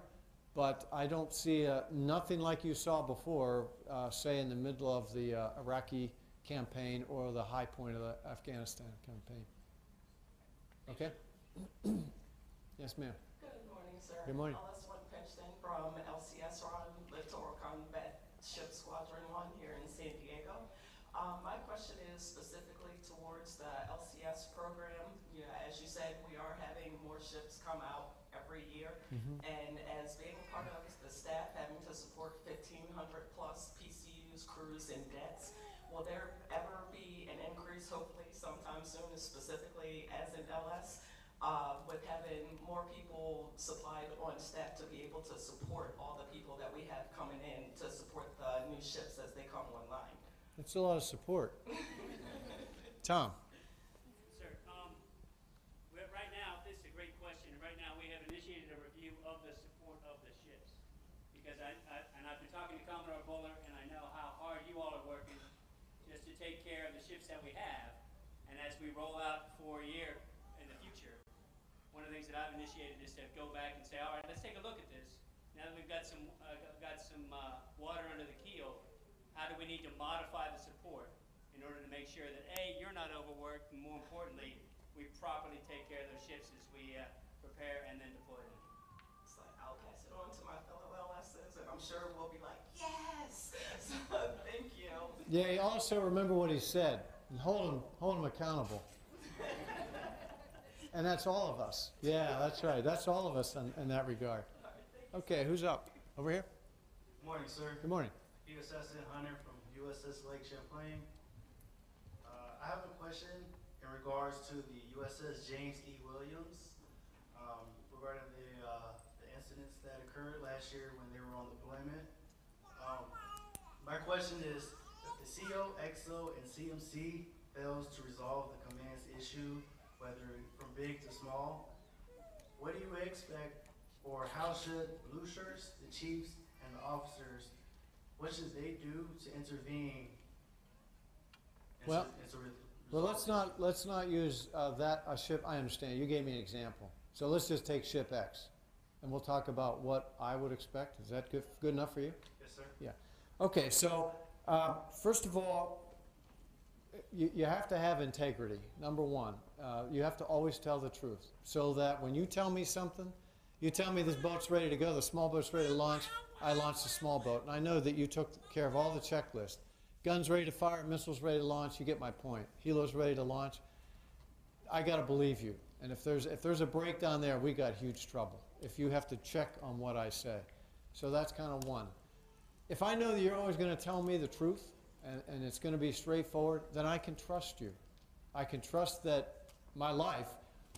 but I don't see uh, nothing like you saw before, uh, say in the middle of the uh, Iraqi campaign or the high point of the Afghanistan campaign. Okay? yes, ma'am. Good morning, sir. Good morning. One Pinchton from LCSRON Littoral Combat Ship Squadron 1 here in San Diego. Um, my question is specifically towards the LCS program. Yeah, as you said, we are having more ships come out every year. Mhm. And as being part of the staff having to support 1,500 plus PCUs, crews, and debts, will there ever be an increase, hopefully sometime soon, specifically as an LS, uh, with having more people supplied on staff to be able to support all the people that we have coming in to support the new ships as they come online? That's a lot of support. Tom. Sir, um, right now, this is a great question, right now, we have initiated a review of the support of the ships. Because I, I, and I've been talking to Commodore Buller, and I know how hard you all are working just to take care of the ships that we have. And as we roll out for a year in the future, one of the things that I've initiated is to go back and say, all right, let's take a look at this. Now that we've got some, uh, got some, uh, water under the keel, how do we need to modify the support in order to make sure that, A, you're not overworked, and more importantly, we properly take care of those ships as we, uh, prepare and then deploy them. It's like, I'll pass it on to my fellow LSs, and I'm sure we'll be like, yes! So, thank you. Yeah, also remember what he said, and hold him, hold him accountable. And that's all of us. Yeah, that's right. That's all of us in, in that regard. Okay, who's up? Over here? Good Morning, sir. Good morning. U.S. Hunter from USS Lake Champlain. Uh, I have a question in regards to the USS James E. Williams um, regarding the, uh, the incidents that occurred last year when they were on deployment. Um, my question is, if the CO, XO, and CMC fails to resolve the command's issue, whether from big to small, what do you expect, or how should blue shirts, the chiefs, and the officers, what should they do to intervene? and to- Well- to re- Well, let's not, let's not use uh, that, a ship, I understand, you gave me an example. So let's just take ship X, and we'll talk about what I would expect. Is that good, good enough for you? Yes, sir. Yeah. Okay, so, uh, first of all, you, you have to have integrity, number one. Uh, you have to always tell the truth, so that when you tell me something, you tell me this boat's ready to go, the small boat's ready to launch, I launch a small boat, and I know that you took care of all the checklist. Guns ready to fire, missiles ready to launch, you get my point. Helos ready to launch. I gotta believe you. And if there's, if there's a breakdown there, we got huge trouble. If you have to check on what I say. So that's kind of one. If I know that you're always gonna tell me the truth, and, and it's gonna be straightforward, then I can trust you. I can trust that my life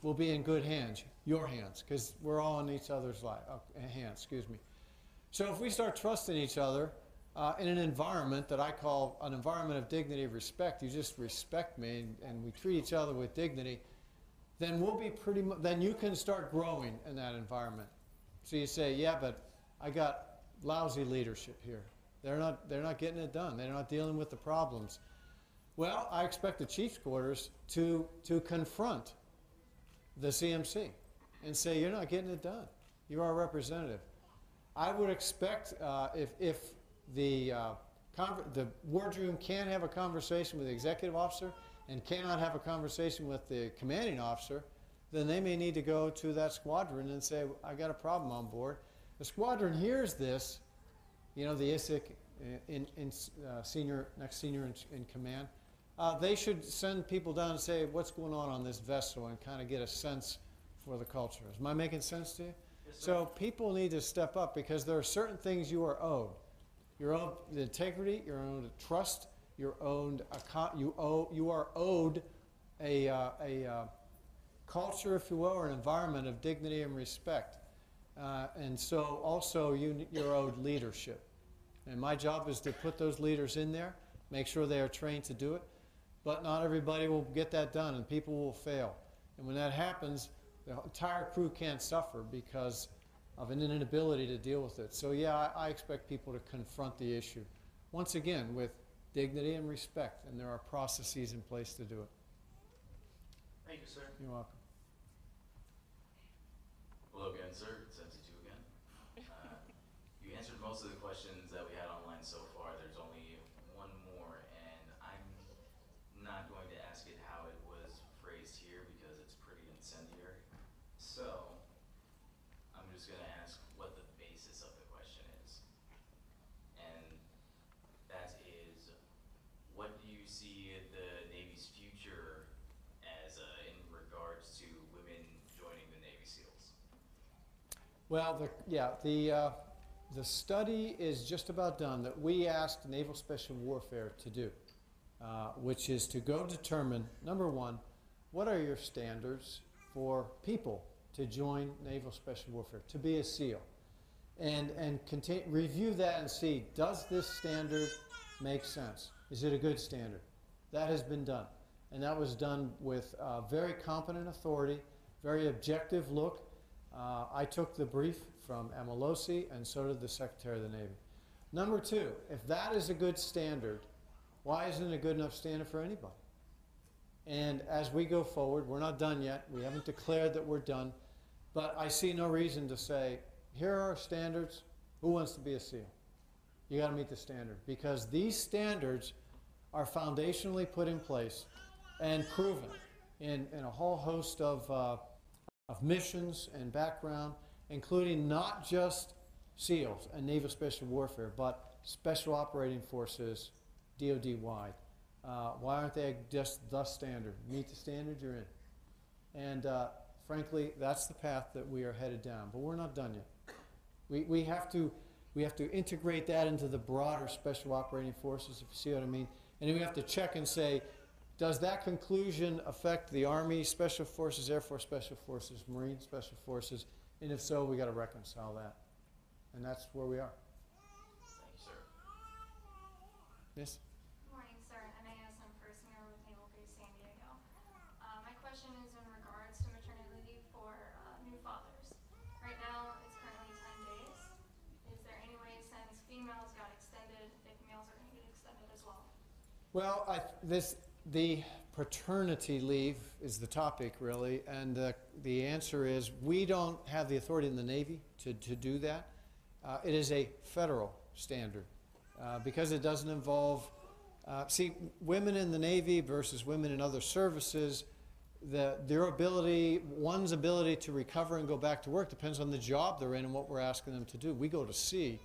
will be in good hands, your hands, because we're all in each other's life, uh, hands, excuse me. So if we start trusting each other uh, in an environment that I call an environment of dignity and respect, you just respect me and, and we treat each other with dignity, then we'll be pretty mu- then you can start growing in that environment. So you say, yeah, but I got lousy leadership here. They're not, they're not getting it done. They're not dealing with the problems. Well, I expect the chief's quarters to, to confront the CMC and say, you're not getting it done. You're our representative. I would expect uh, if, if the, uh, the wardroom can have a conversation with the executive officer and cannot have a conversation with the commanding officer, then they may need to go to that squadron and say, I got a problem on board. The squadron hears this, you know, the ISIC in, in uh, senior, next senior in, in command. Uh, they should send people down and say, what's going on on this vessel and kind of get a sense for the culture. Am I making sense to you? Yes. So people need to step up because there are certain things you are owed. You're owed the integrity, you're owed trust, you're owed a co- you owe you are owed a, uh, a uh, culture, if you will, or an environment of dignity and respect. Uh, and so also you, you're owed leadership. And my job is to put those leaders in there, make sure they are trained to do it. But not everybody will get that done, and people will fail. And when that happens, the entire crew can't suffer because of an inability to deal with it. So yeah, I, I expect people to confront the issue. Once again, with dignity and respect, and there are processes in place to do it. Thank you, sir. You're welcome. Hello again, sir. It's MC2 again. Uh, you answered most of the questions that we had online so far. There's only one more, and I'm not going to ask it how it was phrased here because it's pretty incendiary. So, I'm just going to ask what the basis of the question is. And that is, what do you see the Navy's future as uh, in regards to women joining the Navy SEALs? Well, the, yeah, the, uh, the study is just about done that we asked Naval Special Warfare to do, uh, which is to go determine, number one, what are your standards for people to join Naval Special Warfare, to be a SEAL? And, and contain, review that and see, does this standard make sense? Is it a good standard? That has been done. And that was done with very competent authority, very objective look. Uh, I took the brief from Admiral Losey, and so did the Secretary of the Navy. Number two, if that is a good standard, why isn't it a good enough standard for anybody? And as we go forward, we're not done yet. We haven't declared that we're done. But I see no reason to say, here are our standards. Who wants to be a SEAL? You got to meet the standard because these standards are foundationally put in place and proven in, in a whole host of, uh, of missions and background, including not just SEALs and Naval Special Warfare, but Special Operating Forces, DoD wide. Uh, why aren't they just the standard? Meet the standard, you're in. And uh, frankly, that's the path that we are headed down. But we're not done yet. We, we, have to, we have to integrate that into the broader Special Operating Forces, if you see what I mean. And then we have to check and say, does that conclusion affect the Army, Special Forces, Air Force, Special Forces, Marine Special Forces? And if so, we got to reconcile that. And that's where we are. Thank you, sir. Yes? Morning, sir. NAS, I'm first year with Naval Base San Diego. Uh, my question is in regards to maternity leave for uh, new fathers. Right now, it's currently 10 days. Is there any way, since females got extended, if males are going to get extended as well? Well, I, this the paternity leave is the topic, really, and the, the answer is, we don't have the authority in the Navy to, to do that. Uh, it is a federal standard, uh, because it doesn't involve, uh, see, women in the Navy versus women in other services, the, their ability, one's ability to recover and go back to work depends on the job they're in and what we're asking them to do. We go to sea.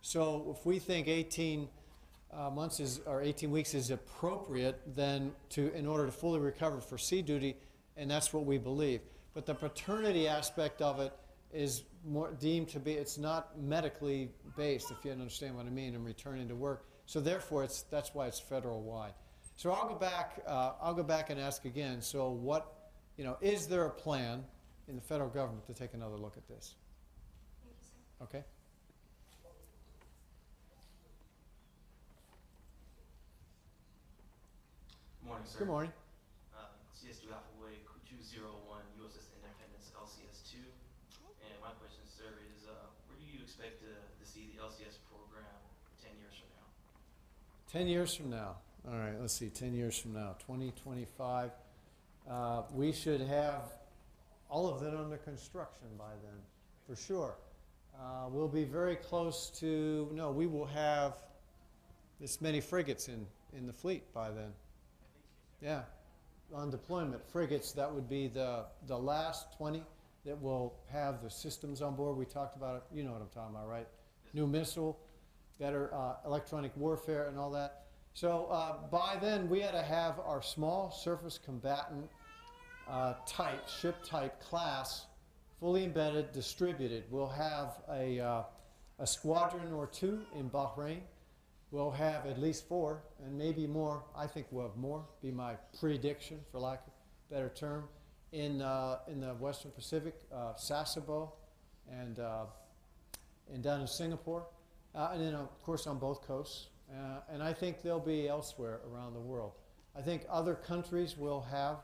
So if we think 18 uh, months is, or 18 weeks is appropriate, then to, in order to fully recover for sea duty, and that's what we believe. But the paternity aspect of it is more deemed to be, it's not medically based, if you understand what I mean, in returning to work. So therefore, it's, that's why it's federal wide. So I'll go back, uh, I'll go back and ask again, so what, you know, is there a plan in the federal government to take another look at this? Thank you, sir. Okay? Morning, sir. Good morning. Uh, CSU Alphaway, Q201, USS Independence, LCS2. And my question, sir, is uh, where do you expect to, to see the LCS program 10 years from now? 10 years from now. All right, let's see, 10 years from now, 2025. Uh, we should have all of that under construction by then, for sure. Uh, we'll be very close to, no, we will have this many frigates in, in the fleet by then. Yeah, on deployment, frigates, that would be the, the last 20 that will have the systems on board. We talked about it, you know what I'm talking about, right? New missile, better uh, electronic warfare and all that. So uh, by then, we had to have our small surface combatant uh, type, ship type class, fully embedded, distributed. We'll have a, uh, a squadron or two in Bahrain. We'll have at least four, and maybe more. I think we'll have more, be my prediction, for lack of a better term, in, uh, in the Western Pacific, uh, Sasebo, and, uh, and down in Singapore, uh, and then, of course, on both coasts. Uh, and I think they'll be elsewhere around the world. I think other countries will have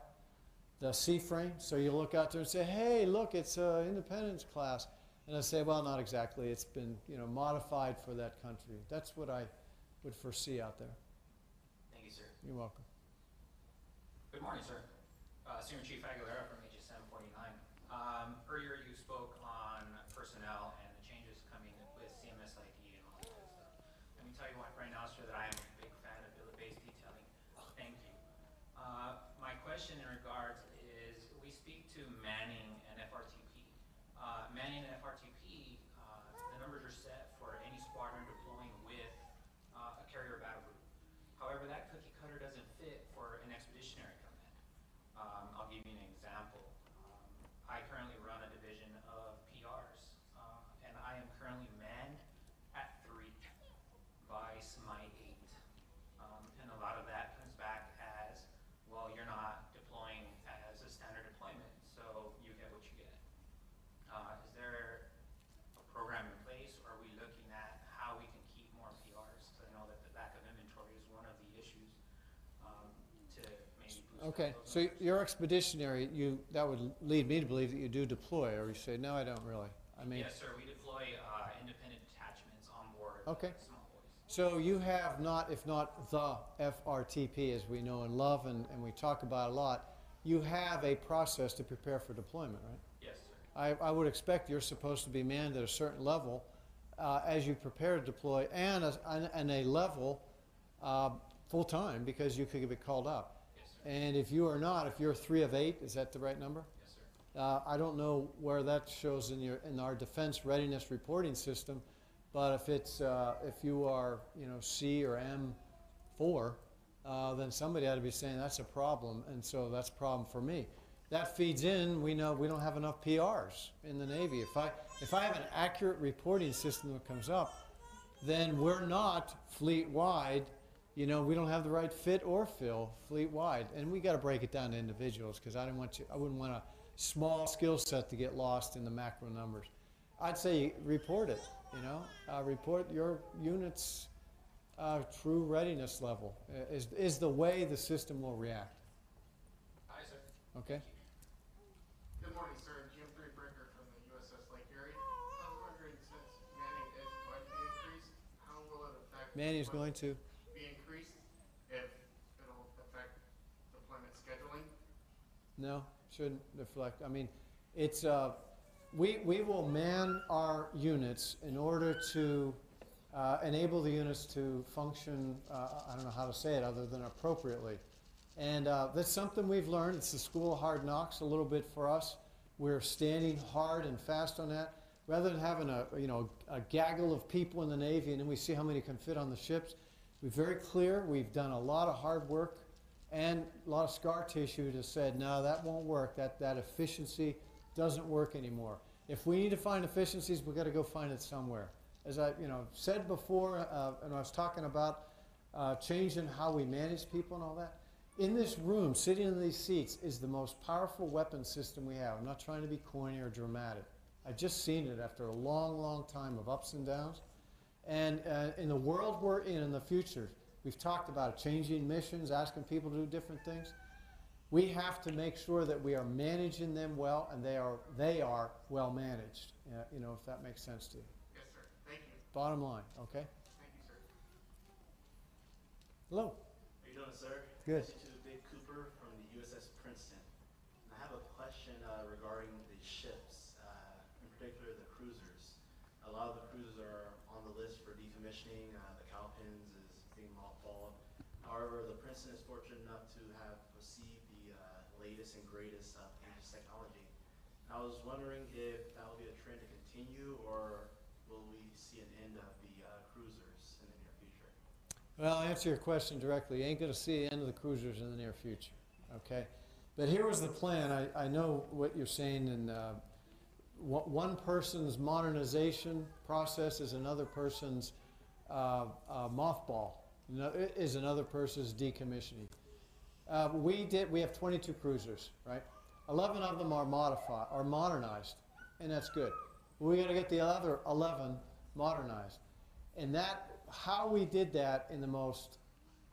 the sea frame, so you look out there and say, hey, look, it's an independence class. And I say, well, not exactly. It's been you know, modified for that country. That's what I would foresee out there. Thank you, sir. You're welcome. Good morning, sir. Uh, Senior Chief Aguilera from HSM 49. Um, earlier you spoke on personnel and the changes coming with CMS ID and all that stuff. Let me tell you what, right now, sir, that I am a big fan of bill-based detailing. Thank you. Uh, my question in regards is, we speak to Manning and FRTP. Uh, Manning and FRTP, uh, the numbers are set for any squadron deploying with uh, a carrier battle group. However, that cookie cutter doesn't fit for an expeditionary command. Um, I'll give you an example. Um, I currently run a division of PRs, uh, and I am currently manned at three by SMI eight. Um, and a lot of that comes back as, well, you're not deploying as a standard deployment, so you get what you get. Uh, is there a program in place, or are we looking at how we can keep more PRs? Because I know that the lack of inventory is one of the issues, um, to maybe boost up Okay, so you're expeditionary. You that would lead me to believe that you do deploy, or you say, no, I don't really. I mean, Yes, sir, we deploy, uh, independent detachments on board. Okay. Small boys. So you have not, if not the FRTP as we know and love and, and we talk about a lot, you have a process to prepare for deployment, right? Yes, sir. I, I would expect you're supposed to be manned at a certain level uh, as you prepare to deploy and a, and- a level uh, full-time because you could get called up. And if you are not, if you're three of eight, is that the right number? Yes, sir. Uh, I don't know where that shows in your, in our defense readiness reporting system, but if it's, uh, if you are, you know, C or M four, uh, then somebody ought to be saying that's a problem, and so that's a problem for me. That feeds in, we know we don't have enough PRs in the Navy. If I, if I have an accurate reporting system that comes up, then we're not fleet-wide, you know, we don't have the right fit or fill fleet-wide. And we gotta break it down to individuals, because I don't want you, I wouldn't want a small skill set to get lost in the macro numbers. I'd say report it, you know, uh, report your unit's, uh, true readiness level, is, is the way the system will react, Hi, sir. okay? Good morning, sir. Jim Three Brinker from the USS Lake Erie. I was wondering, since Manning is going to be increased, how will it affect? Manny's going to, Be increased if No, shouldn't deflect. I mean, it's, uh, we, we will man our units in order to uh, enable the units to function, uh, I don't know how to say it other than appropriately. And uh, that's something we've learned. It's the school of hard knocks a little bit for us. We're standing hard and fast on that. Rather than having a, you know, a gaggle of people in the Navy and then we see how many can fit on the ships, we're very clear. We've done a lot of hard work and a lot of scar tissue to said, no, that won't work. That, that efficiency doesn't work anymore. If we need to find efficiencies, we've got to go find it somewhere. As I you know, said before, uh, and I was talking about uh, changing how we manage people and all that, in this room, sitting in these seats, is the most powerful weapon system we have. I'm not trying to be corny or dramatic. I've just seen it after a long, long time of ups and downs. And uh, in the world we're in in the future, we've talked about changing missions, asking people to do different things. We have to make sure that we are managing them well and they are, they are well managed, uh, you know, if that makes sense to you. Yes, sir. Thank you. Bottom line, okay? Thank you, sir. Hello. How you doing, sir? Good. This is Big Cooper from the USS Princeton. And I have a question uh, regarding the ships, uh, in particular the cruisers. A lot of the cruisers are on the list for decommissioning. Uh, the Cowpens is being mothballed. However, the Princeton is fortunate enough to have received the uh, latest and greatest uh, Aegis technology. I was wondering if that will be a trend to continue, or will we see an end of the uh, cruisers in the near future? Well, I'll answer your question directly. You ain't going to see the end of the cruisers in the near future, okay? But here was the plan. I, I know what you're saying, and uh, one person's modernization process is another person's uh, uh, mothball, is another person's decommissioning. Uh, we did. We have 22 cruisers, right? 11 of them are modified, are modernized, and that's good. We got to get the other 11 modernized, and that how we did that in the most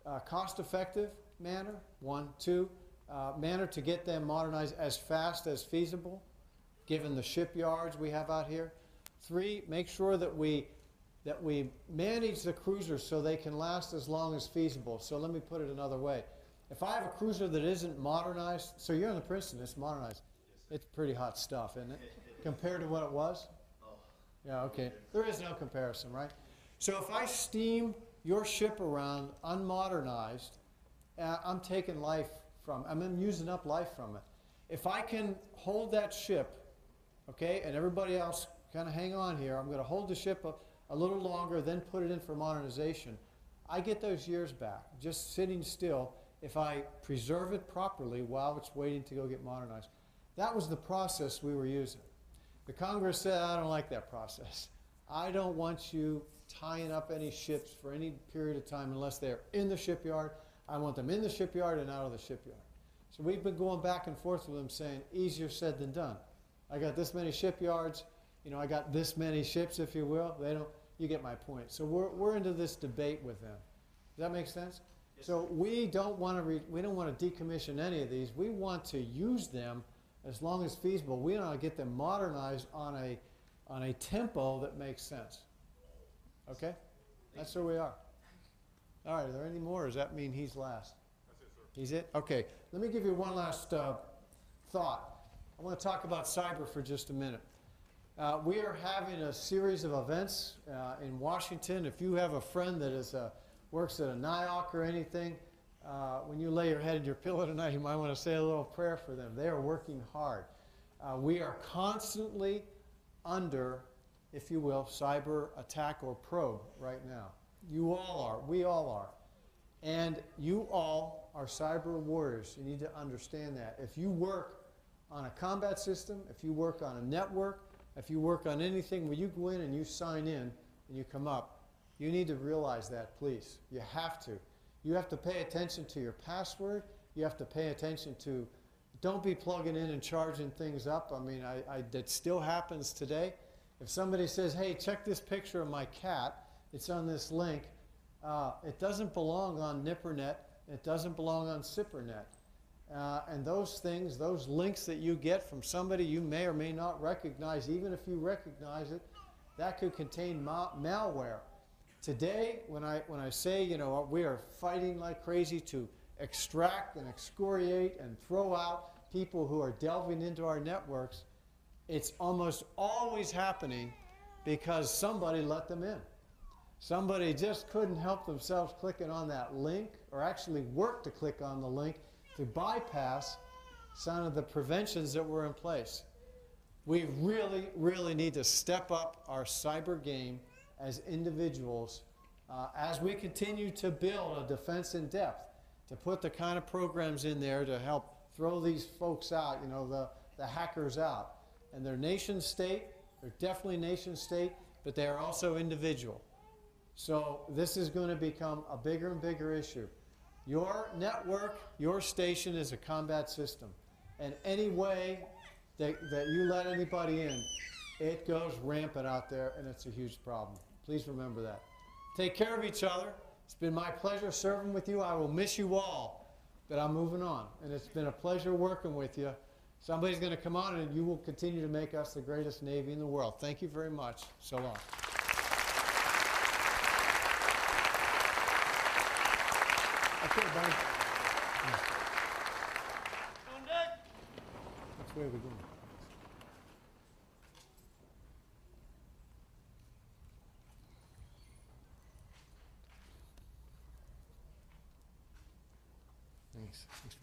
uh, cost-effective manner. One, two, uh, manner to get them modernized as fast as feasible, given the shipyards we have out here. Three, make sure that we that we manage the cruisers so they can last as long as feasible. So let me put it another way. If I have a cruiser that isn't modernized, so you're in the Princeton, it's modernized. It's pretty hot stuff, isn't it? Compared to what it was? Yeah, okay. There is no comparison, right? So if I steam your ship around unmodernized, uh, I'm taking life from, I'm using up life from it. If I can hold that ship, okay, and everybody else kind of hang on here, I'm going to hold the ship a, a little longer, then put it in for modernization. I get those years back just sitting still if I preserve it properly while it's waiting to go get modernized. That was the process we were using. The Congress said, I don't like that process. I don't want you tying up any ships for any period of time unless they're in the shipyard. I want them in the shipyard and out of the shipyard. So we've been going back and forth with them saying, easier said than done. I got this many shipyards, you know, I got this many ships, if you will. They don't, you get my point. So we're, we're into this debate with them. Does that make sense? So we don't want to re, we don't want to decommission any of these. We want to use them as long as feasible. We want to get them modernized on a on a tempo that makes sense. Okay? That's where we are. All right, are there any more? Or does that mean he's last? He's it? Okay. Let me give you one last uh, thought. I want to talk about cyber for just a minute. Uh, we are having a series of events uh, in Washington. If you have a friend that is a works at a NIOC or anything, uh, when you lay your head in your pillow tonight, you might want to say a little prayer for them. They are working hard. Uh, we are constantly under, if you will, cyber attack or probe right now. You all are. We all are. And you all are cyber warriors. You need to understand that. If you work on a combat system, if you work on a network, if you work on anything where you go in and you sign in and you come up, you need to realize that, please. You have to. You have to pay attention to your password. You have to pay attention to, don't be plugging in and charging things up. I mean, I, I, that still happens today. If somebody says, hey, check this picture of my cat, it's on this link, uh, it doesn't belong on NIPRNet, it doesn't belong on SIPRNet. Uh, and those things, those links that you get from somebody you may or may not recognize, even if you recognize it, that could contain ma malware. Today, when I, when I say, you know, we are fighting like crazy to extract and excoriate and throw out people who are delving into our networks, it's almost always happening because somebody let them in. Somebody just couldn't help themselves clicking on that link or actually work to click on the link to bypass some of the preventions that were in place. We really, really need to step up our cyber game as individuals uh, as we continue to build a defense in depth, to put the kind of programs in there to help throw these folks out, you know, the, the hackers out. And they're nation state, they're definitely nation state, but they are also individual. So this is going to become a bigger and bigger issue. Your network, your station is a combat system. And any way that, that you let anybody in, it goes rampant out there and it's a huge problem. Please remember that. Take care of each other. It's been my pleasure serving with you. I will miss you all, but I'm moving on. And it's been a pleasure working with you. Somebody's going to come on and you will continue to make us the greatest Navy in the world. Thank you very much. So long. Okay, bye. Which way are we going? Thanks. Thanks